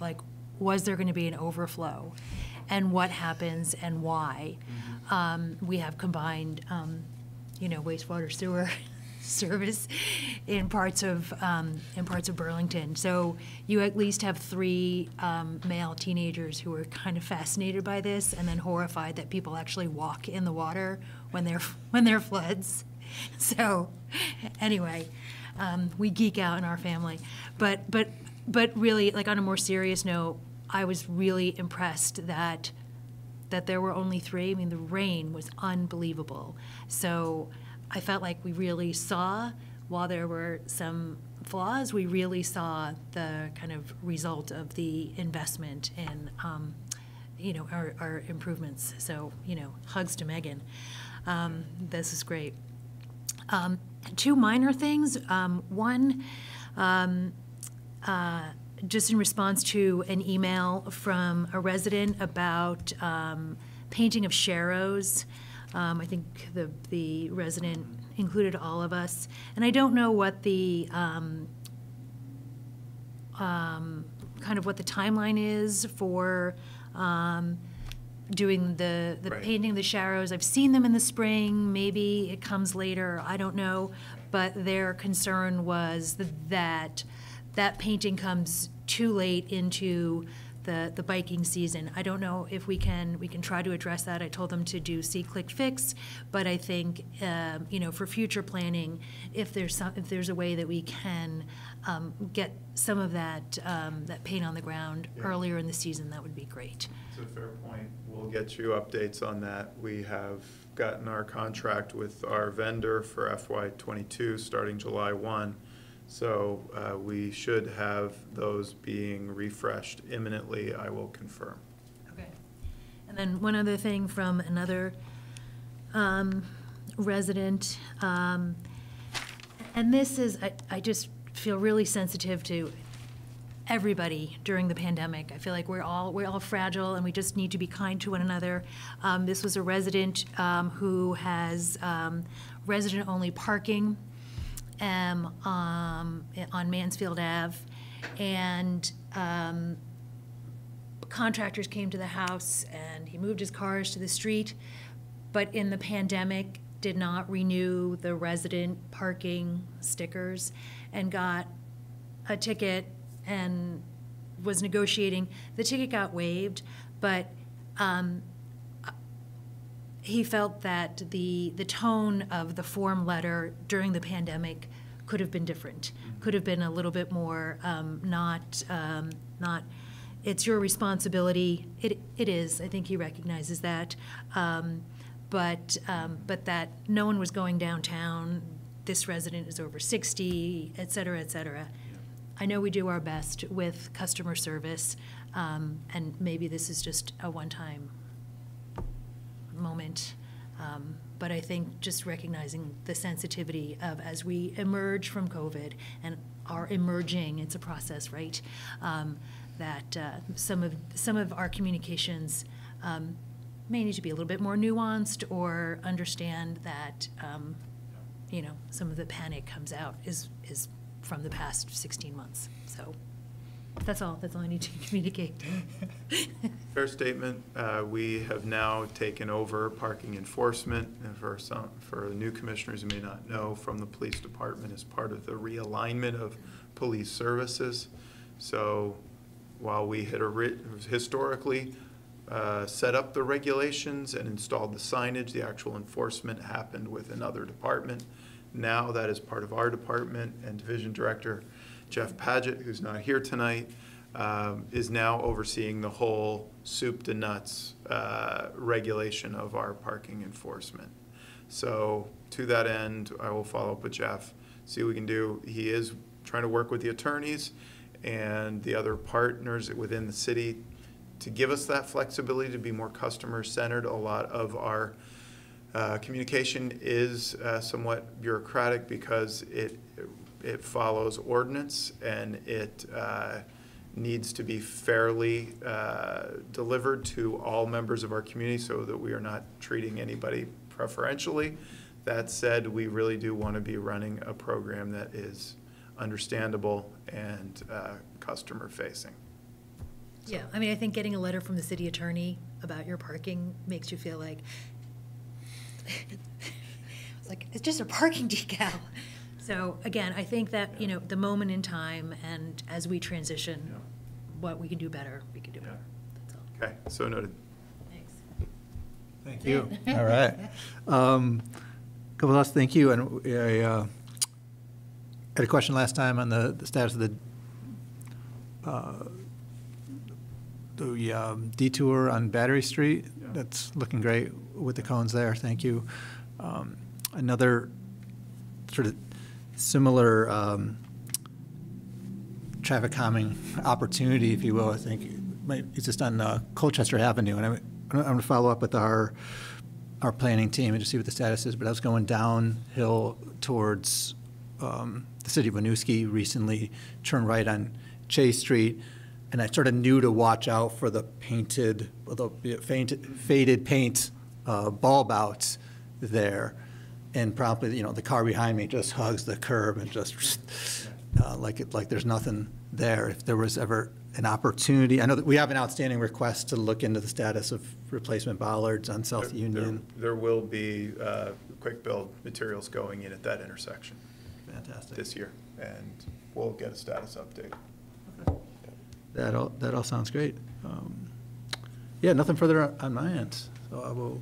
[SPEAKER 2] like, was there going to be an overflow? And what happens and why? Um, we have combined, um, you know, wastewater sewer (laughs) service in parts of, um, in parts of Burlington. So you at least have three, um, male teenagers who are kind of fascinated by this and then horrified that people actually walk in the water when they're (laughs) when there are floods. (laughs) So, anyway, um, we geek out in our family. But, but, but really, like on a more serious note, I was really impressed that that there were only three. I mean, the rain was unbelievable. So I felt like we really saw, while there were some flaws, we really saw the kind of result of the investment in, um, you know, our, our improvements. So, you know, hugs to Megan. Um, this is great. Um, two minor things. Um, one, um, uh, just in response to an email from a resident about um, painting of sharrows. Um, I think the, the resident included all of us. And I don't know what the, kind of what the timeline is for um, doing the, the
[SPEAKER 1] Right.
[SPEAKER 2] painting the sharrows. I've seen them in the spring, maybe it comes later, I don't know. But their concern was that that painting comes too late into the, the biking season. I don't know if we can, we can try to address that. I told them to do see, click, fix, but I think, um, you know, for future planning, if there's some, if there's a way that we can um, get some of that, um, that paint on the ground
[SPEAKER 1] Yeah.
[SPEAKER 2] earlier in the season, that would be great.
[SPEAKER 1] Fair point. We'll get you updates on that. We have gotten our contract with our vendor for FY twenty-two, starting July one. So uh, we should have those being refreshed imminently, I will confirm.
[SPEAKER 2] Okay. And then one other thing from another um, resident, um, and this is, I, I just feel really sensitive to everybody during the pandemic. I feel like we're all, we're all fragile and we just need to be kind to one another. Um, This was a resident um, who has um, resident-only parking um, um, on Mansfield Ave. And contractors came to the house and he moved his cars to the street, but in the pandemic, did not renew the resident parking stickers and got a ticket and was negotiating. The ticket got waived, but um, he felt that the, the tone of the form letter during the pandemic could have been different, could have been a little bit more, um, not, um, not, it's your responsibility. It, it is, I think he recognizes that. Um, but, um, but that no one was going downtown, this resident is over 60, et cetera, et cetera. I know we do our best with customer service, um, and maybe this is just a one-time moment. Um, But I think just recognizing the sensitivity of as we emerge from COVID and are emerging, it's a process, right? Um, That uh, some of, some of our communications um, may need to be a little bit more nuanced or understand that, um, you know, some of the panic comes out is, is from the past 16 months. So that's all, that's all I need to (laughs) communicate. (laughs)
[SPEAKER 1] Fair statement. Uh, We have now taken over parking enforcement, and for some, for new commissioners who may not know, from the police department as part of the realignment of police services. So while we had ori- historically uh, set up the regulations and installed the signage, the actual enforcement happened with another department. Now that is part of our department, and Division Director Jeff Paget, who's not here tonight, um, is now overseeing the whole soup to nuts uh, regulation of our parking enforcement. So to that end, I will follow up with Jeff, see what we can do. He is trying to work with the attorneys and the other partners within the city to give us that flexibility to be more customer-centered. A lot of our uh, communication is uh, somewhat bureaucratic because it, it follows ordinance and it uh, needs to be fairly uh, delivered to all members of our community so that we are not treating anybody preferentially. That said, we really do want to be running a program that is understandable and uh, customer-facing.
[SPEAKER 2] Yeah, I mean, I think getting a letter from the city attorney about your parking makes you feel like, (laughs) it's like, it's just a parking decal. So again, I think that, you know, the moment in time and as we transition, what we can do better, we can do better. That's all.
[SPEAKER 1] Okay, so noted.
[SPEAKER 2] Thanks.
[SPEAKER 9] Thank you. (laughs) All right. Um, Couple last, thank you, and I uh, had a question last time on the the status of the uh, the um, detour on Battery Street.
[SPEAKER 1] Yeah.
[SPEAKER 9] That's looking great with the cones there, thank you. Um, Another sort of similar um, traffic calming opportunity, if you will, I think, might- it's just on uh, Colchester Avenue, and I'm, I'm going to follow up with our, our planning team and just see what the status is, but I was going downhill towards um, the city of Winooski recently, turned right on Chase Street, and I sort of knew to watch out for the painted, although fainted, faded paint uh, bulb outs there.
[SPEAKER 3] and promptly, you know, the car behind me just hugs the curb and just, (laughs) uh, like, it like there's nothing there. If there was ever an opportunity, I know that we have an outstanding request to look into the status of replacement bollards on South
[SPEAKER 1] There-
[SPEAKER 3] Union.
[SPEAKER 1] There will be uh, quick build materials going in at that intersection
[SPEAKER 3] Fantastic.
[SPEAKER 1] this year, and we'll get a status update.
[SPEAKER 3] That all, that all sounds great. Um, Yeah, nothing further on- on my end. So I will,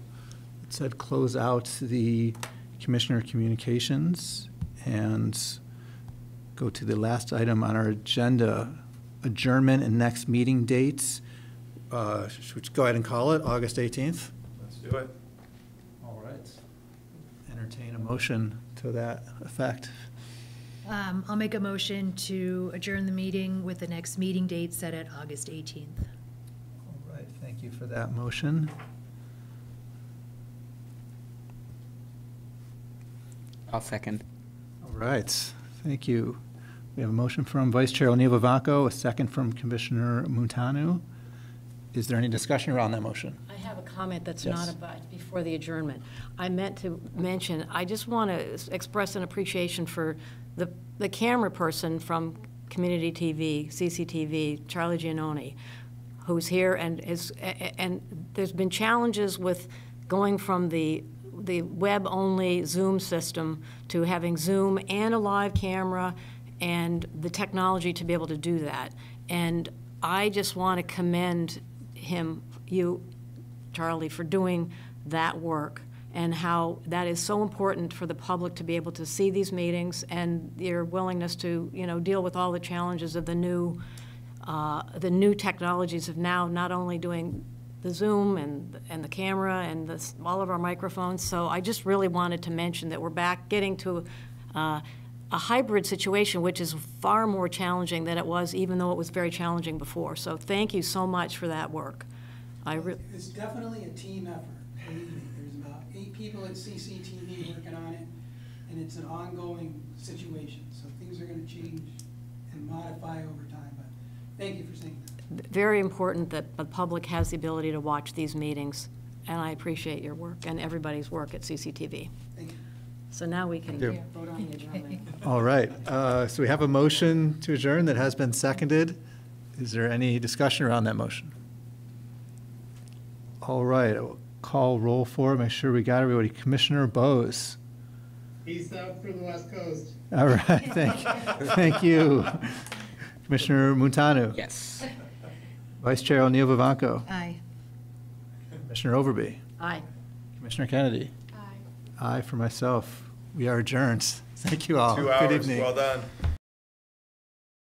[SPEAKER 3] it said close out the commissioner communications and go to the last item on our agenda, adjournment and next meeting dates. Uh, Should we go ahead and call it, August 18th?
[SPEAKER 1] Let's do it.
[SPEAKER 3] All right. Entertain a motion to that effect.
[SPEAKER 2] Um, I'll make a motion to adjourn the meeting with the next meeting date set at August 18th.
[SPEAKER 3] All right, thank you for that motion.
[SPEAKER 8] I'll second.
[SPEAKER 3] All right, thank you. We have a motion from Vice Chair O'Neill Vivanco, a second from Commissioner Montano. Is there any discussion around that motion?
[SPEAKER 5] I have a comment that's
[SPEAKER 3] Yes.
[SPEAKER 5] not about, before the adjournment. I meant to mention, I just want to express an appreciation for the, the camera person from Community TV, CCTV, Charlie Giannone, who's here and is, and there's been challenges with going from the, the web-only Zoom system to having Zoom and a live camera and the technology to be able to do that. And I just want to commend him, you, Charlie, for doing that work and how that is so important for the public to be able to see these meetings and your willingness to, you know, deal with all the challenges of the new, uh, the new technologies of now not only doing the Zoom and, and the camera and all of our microphones. So I just really wanted to mention that we're back getting to uh, a hybrid situation, which is far more challenging than it was, even though it was very challenging before. So thank you so much for that work. I
[SPEAKER 12] It's definitely a team effort, people at CCTV working on it, and it's an ongoing situation. So things are gonna change and modify over time, but thank you for saying that.
[SPEAKER 5] very important that the public has the ability to watch these meetings, and I appreciate your work and everybody's work at CCTV.
[SPEAKER 12] Thank you.
[SPEAKER 5] So now we can
[SPEAKER 12] Vote on
[SPEAKER 5] the adjournment. (laughs)
[SPEAKER 3] All right, uh, so we have a motion to adjourn that has been seconded. Is there any discussion around that motion? All right, I will call roll for, it. make sure we got everybody. Commissioner Bose.
[SPEAKER 6] Peace out from the West Coast.
[SPEAKER 3] All right, (laughs) thank, thank you. Commissioner Montano.
[SPEAKER 8] Yes.
[SPEAKER 3] Vice Chair O'Neill Vivanco.
[SPEAKER 2] Aye.
[SPEAKER 3] Commissioner Overby.
[SPEAKER 5] Aye.
[SPEAKER 3] Commissioner Kennedy.
[SPEAKER 10] Aye.
[SPEAKER 3] Aye for myself. We are adjourned. (laughs) Thank you all.
[SPEAKER 1] Two
[SPEAKER 3] Good
[SPEAKER 1] hours,
[SPEAKER 3] evening.
[SPEAKER 1] well done.